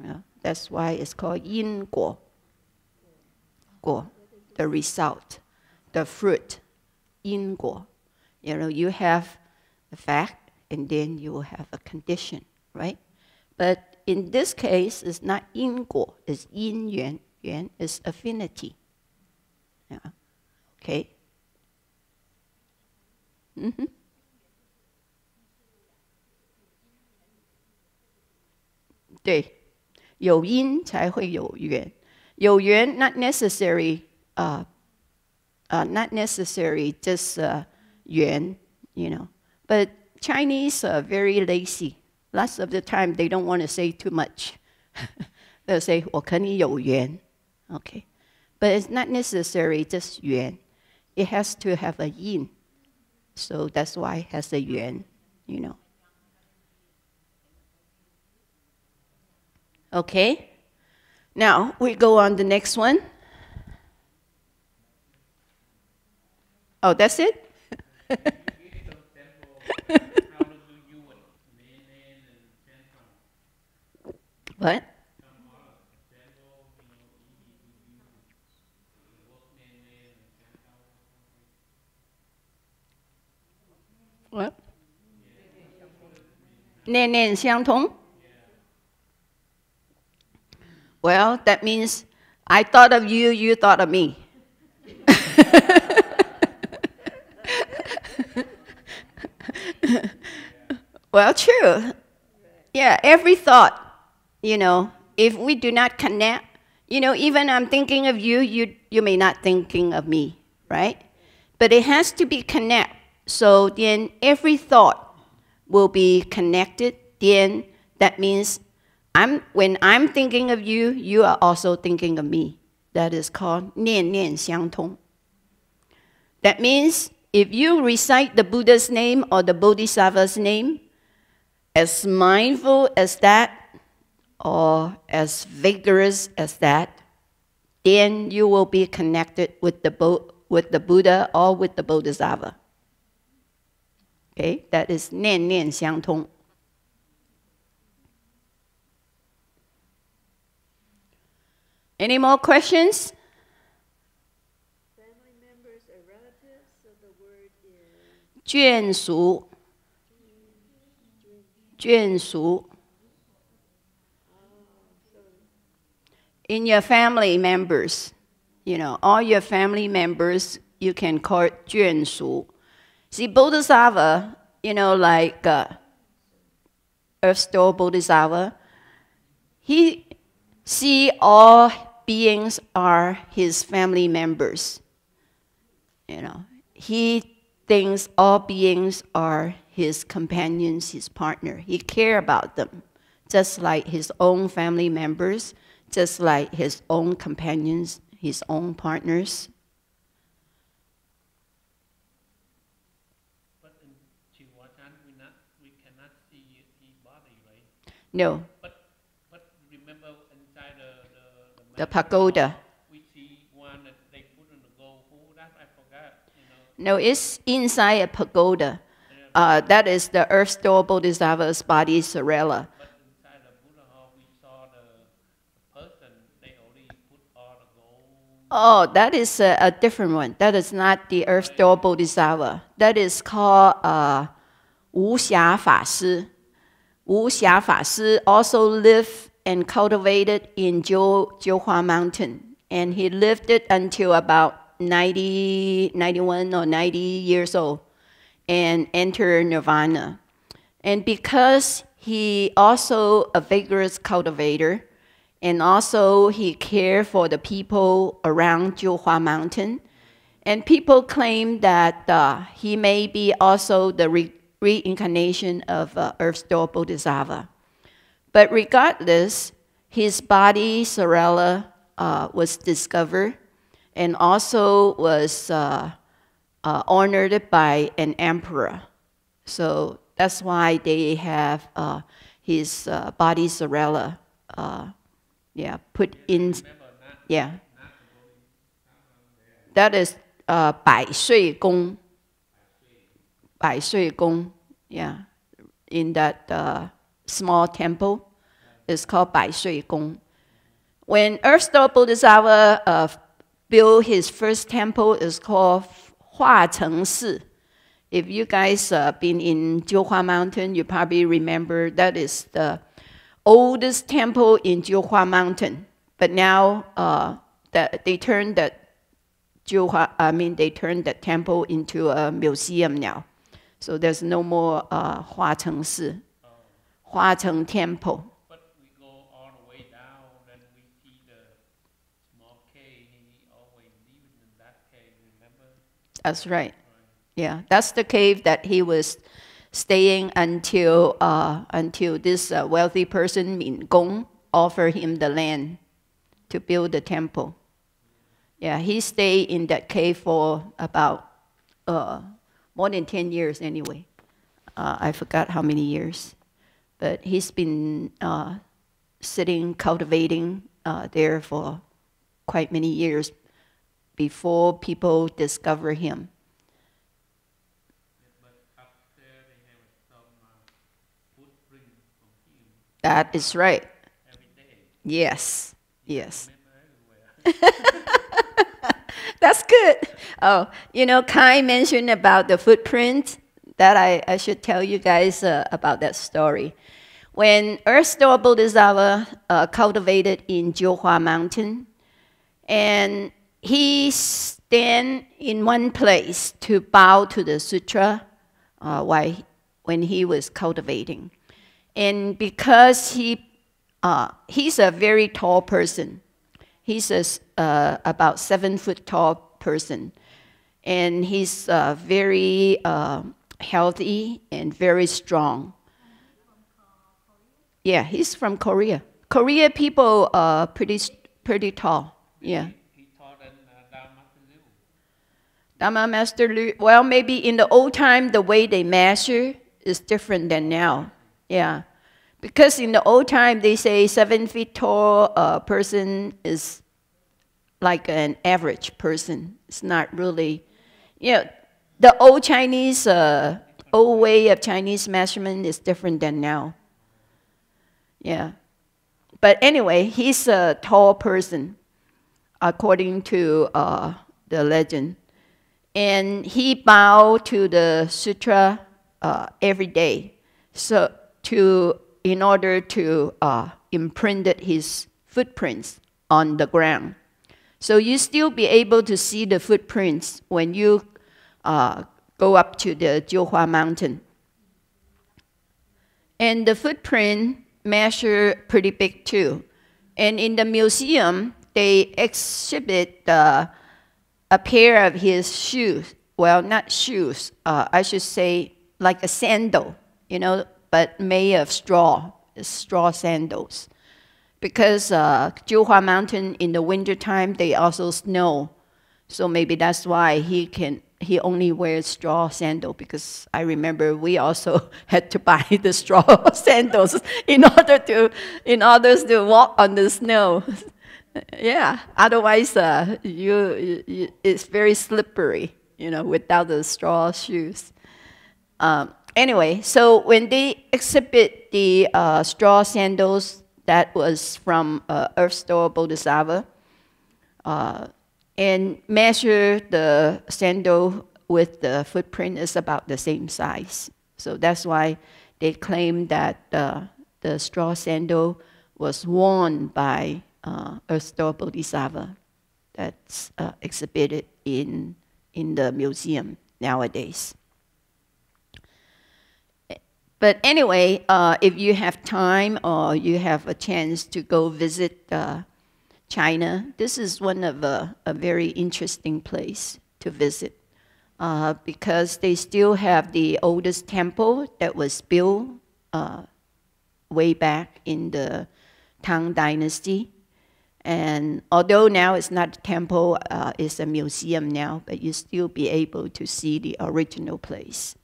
Yeah, that's why it's called yin guo. Guo, the result, the fruit, yin guo. You know, you have a fact, and then you will have a condition, right? But in this case, it's not yin guo, it's yin yuan. Yuan is affinity. Yeah. Okay. Mm-hmm. not necessary uh, uh, not necessary just uh, you know. But Chinese are very lazy. Lots of the time they don't want to say too much. They'll say 我跟你有缘. Okay. But it's not necessary just yuan. It has to have a yin. So that's why it has a yuan, you know. Okay? Now we go on the next one. Oh, that's it? what? What? 念念相同? Well, that means I thought of you, you thought of me. well, true. Yeah, every thought, you know, if we do not connect, you know, even I'm thinking of you, you, you may not thinking of me, right? But it has to be connect. So then every thought will be connected. Then that means I'm, when I'm thinking of you, you are also thinking of me. That is called 念念相通. That means if you recite the Buddha's name or the Bodhisattva's name, as mindful as that or as vigorous as that, then you will be connected with the, with the Buddha or with the Bodhisattva. Okay, that is 念念相通. Any more questions? Family members or relatives, so the word is 眷属,眷属. In your family members, you know, all your family members, you can call it 眷属. See, Bodhisattva, you know, like uh, Earth Store Bodhisattva, he see all beings are his family members. You know, he thinks all beings are his companions, his partner. He care about them, just like his own family members, just like his own companions, his own partners. No. But, but remember inside the, the, the pagoda. We see one that they put in the gold That I forgot. You know. No, it's inside a pagoda. Uh, that is the Earth Store Bodhisattva's body sarira. But inside the Buddha hall, we saw the, the person, they only put all the gold. Oh, that is a, a, different one. That is not the Earth Store Bodhisattva. That is called uh, Wu Xia Fa Shi. Wu Xia Fa Shi also lived and cultivated in Jiu, Jiuhua Mountain. And he lived it until about 90, 91 or 90 years old and entered nirvana. And because he also a vigorous cultivator, and also he cared for the people around Jiuhua Mountain, and people claim that uh, he may be also the reincarnation of uh, Earth Store Bodhisattva. But regardless, his body, sarira, uh, was discovered and also was uh, uh, honored by an emperor. So that's why they have uh, his body, sarira, uh, yeah, put in, yeah. That is uh, Shui 百岁宫, yeah, in that uh, small temple. It's called Bai Shui Gong. When Earth Store Bodhisattva uh, built his first temple, it's called Hua Cheng Si. If you guys have uh, been in Jiuhua Mountain, you probably remember that is the oldest temple in Jiuhua Mountain. But now uh, that they turned the Jiuhua, I mean, they turned the temple into a museum now. So there's no more uh, Huacheng Si, Huacheng Temple. But we go all the way down, and we see the small cave. He always lived in that cave. Remember? That's right. Yeah, that's the cave that he was staying until uh, until this uh, wealthy person Min Gong offered him the land to build the temple. Yeah, he stayed in that cave for about uh, more than 10 years anyway. Uh, I forgot how many years. But he's been uh, sitting, cultivating uh, there for quite many years before people discover him. But up there they have some uh, footprint from him That is right. every day. Yes, yes. That's good. Oh, you know, Kai mentioned about the footprint that I, I should tell you guys uh, about that story. When Earth Store Bodhisattva uh, cultivated in Jiuhua Mountain, and he stand in one place to bow to the sutra uh, while, when he was cultivating. And because he, uh, he's a very tall person, he's a, uh, about seven foot tall person, and he's uh, very uh, healthy and very strong. Yeah, he's from Korea. Korea people are pretty pretty tall. Yeah. He taught in uh. Dharma Master Lu, well, maybe in the old time, the way they measure is different than now. Yeah. Because in the old time, they say seven feet tall uh, person is like an average person. It's not really, you know, the old Chinese, uh, old way of Chinese measurement is different than now. Yeah. But anyway, he's a tall person, according to uh, the legend and he bowed to the sutra uh, every day so to in order to uh, imprint his footprints on the ground so you still be able to see the footprints when you uh, go up to the Jiuhua mountain and the footprint measure pretty big too and in the museum they exhibit the a pair of his shoes. Well, not shoes. Uh, I should say like a sandal, you know, but made of straw, straw sandals. Because uh, Jiuhua Mountain in the wintertime, they also snow. So maybe that's why he can he only wears straw sandal because I remember we also had to buy the straw sandals in order to in order to walk on the snow. yeah, otherwise uh, you, you it's very slippery, you know, without the straw shoes. Um, anyway, so when they exhibit the uh, straw sandals, that was from uh, Earth Store Bodhisattva, uh, and measure the sandal with the footprint is about the same size. So that's why they claim that uh, the straw sandal was worn by uh, Earth Store Bodhisattva that's uh, exhibited in, in the museum nowadays. But anyway, uh, if you have time or you have a chance to go visit uh, China, this is one of a, a very interesting place to visit uh, because they still have the oldest temple that was built uh, way back in the Tang Dynasty. And although now it's not a temple, uh, it's a museum now, but you still be able to see the original place.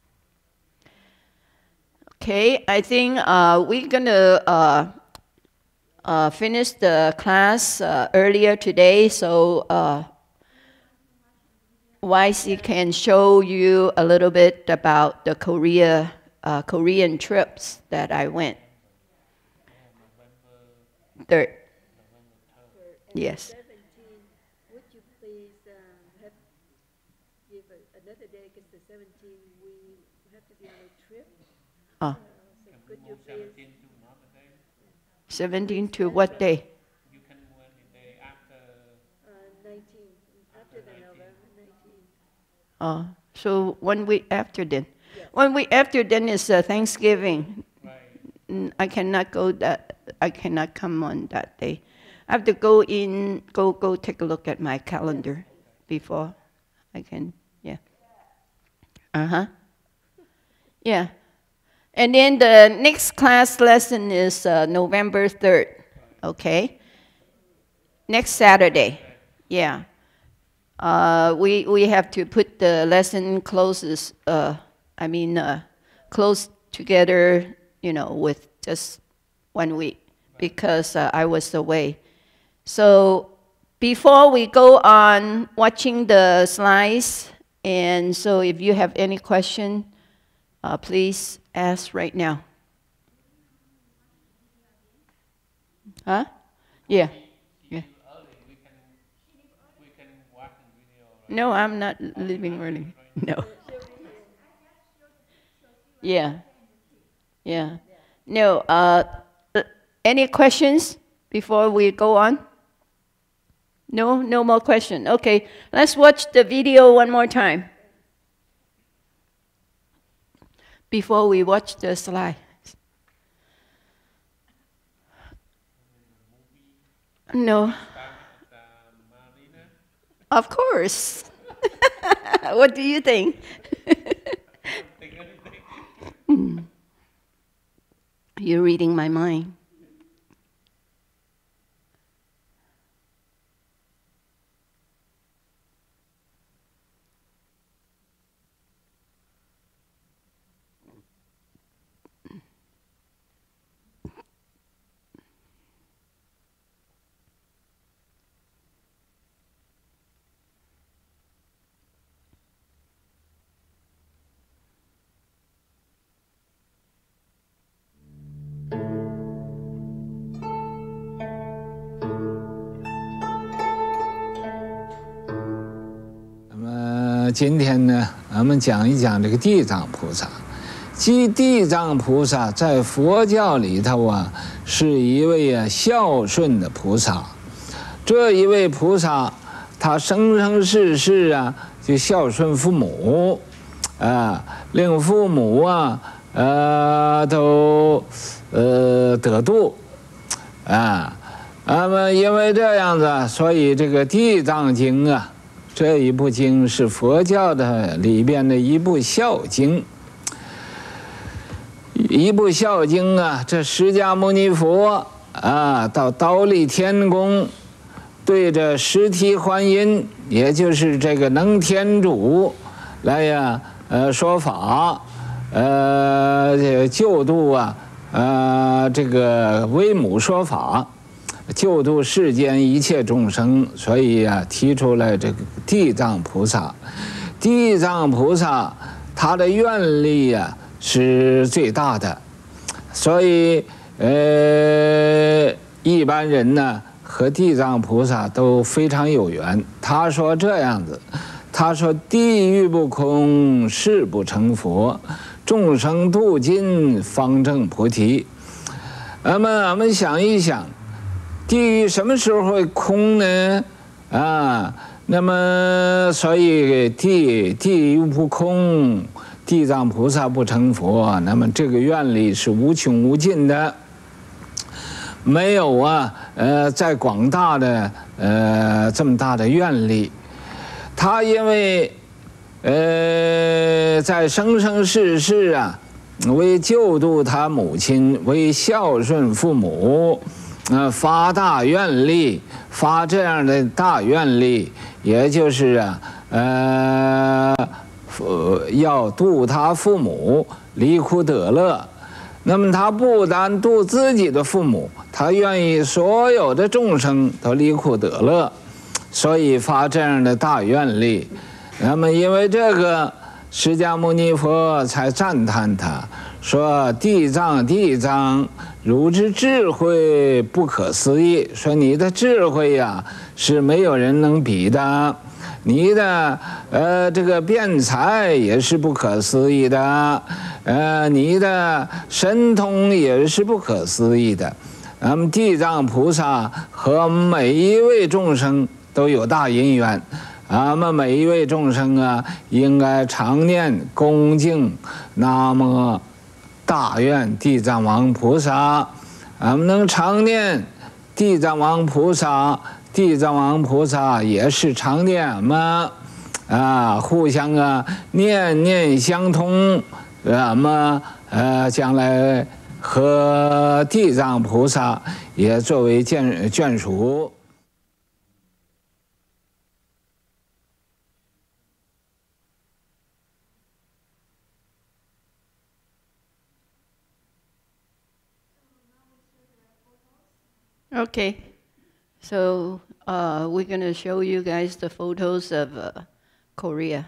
Okay, I think uh, we're gonna uh, uh, finish the class uh, earlier today, so uh, he can show you a little bit about the Korea, uh, Korean trips that I went. Third. Yes. Seventeen, would you please, um, have, give a- another day, because the seventeen, we have to be on a trip. Oh, So could you please, 17 to another day. 17 to what day? You can move day after uh, nineteen, after the November nineteen? Oh, so one week after then. One week after then is uh, Thanksgiving. right. I cannot go that. I cannot come on that day. I have to go in. Go go take a look at my calendar before I can. Yeah. Uh huh. Yeah. And then the next class lesson is uh, November third. Okay. Next Saturday. Yeah. Uh, we we have to put the lesson closes. Uh, I mean, uh, close together. You know, with just one week because uh, I was away. So before we go on watching the slides, and so if you have any question, uh, please ask right now. Huh? Yeah. Yeah. No, I'm not leaving early. No. Yeah. Yeah. No. Uh, uh, any questions before we go on? No, no more question. Okay, let's watch the video one more time before we watch the slide. No. Of course. what do you think? Hmm. Think. You're reading my mind. 今天呢，咱们讲一讲这个地藏菩萨。即地藏菩萨在佛教里头啊，是一位啊孝顺的菩萨。这一位菩萨，他生生世世啊就孝顺父母，啊，令父母啊呃都呃得度，啊，那么因为这样子，所以这个《地藏经》啊。这一部经是佛教的里边的一部孝经，一部孝经啊。这释迦牟尼佛啊，到刀立天宫，对着十提观音，也就是这个能天主来呀，呃，说法，呃，救度啊，呃，这个为母说法。救度世间一切众生，所以呀、提出来这个地藏菩萨。地藏菩萨他的愿力呀、是最大的，所以呃，一般人呢和地藏菩萨都非常有缘。他说这样子，他说地狱不空，誓不成佛，众生度尽，方证菩提。那么我们想一想。地狱什么时候会空呢？啊，那么所以地地狱不空，地藏菩萨不成佛，那么这个愿力是无穷无尽的，没有啊，呃，在广大的呃这么大的愿力，他因为呃在生生世世啊，为救度他母亲，为孝顺父母。呃，发大愿力，发这样的大愿力，也就是啊，呃，要度他父母离苦得乐。那么他不单度自己的父母，他愿意所有的众生都离苦得乐，所以发这样的大愿力。那么因为这个，释迦牟尼佛才赞叹他，说地藏地藏，汝之智慧不可思议。说你的智慧呀，是没有人能比的。你的呃这个辩才也是不可思议的，呃你的神通也是不可思议的。那么地藏菩萨和每一位众生都有大因缘，那么每一位众生啊，应该常念恭敬南无大愿地藏王菩萨，俺们能常念地藏王菩萨。地藏王菩萨也是常念嘛，啊，互相啊念念相通，俺们呃，将来和地藏菩萨也作为眷眷属。Okay. So uh, we're going to show you guys the photos of uh, Korea.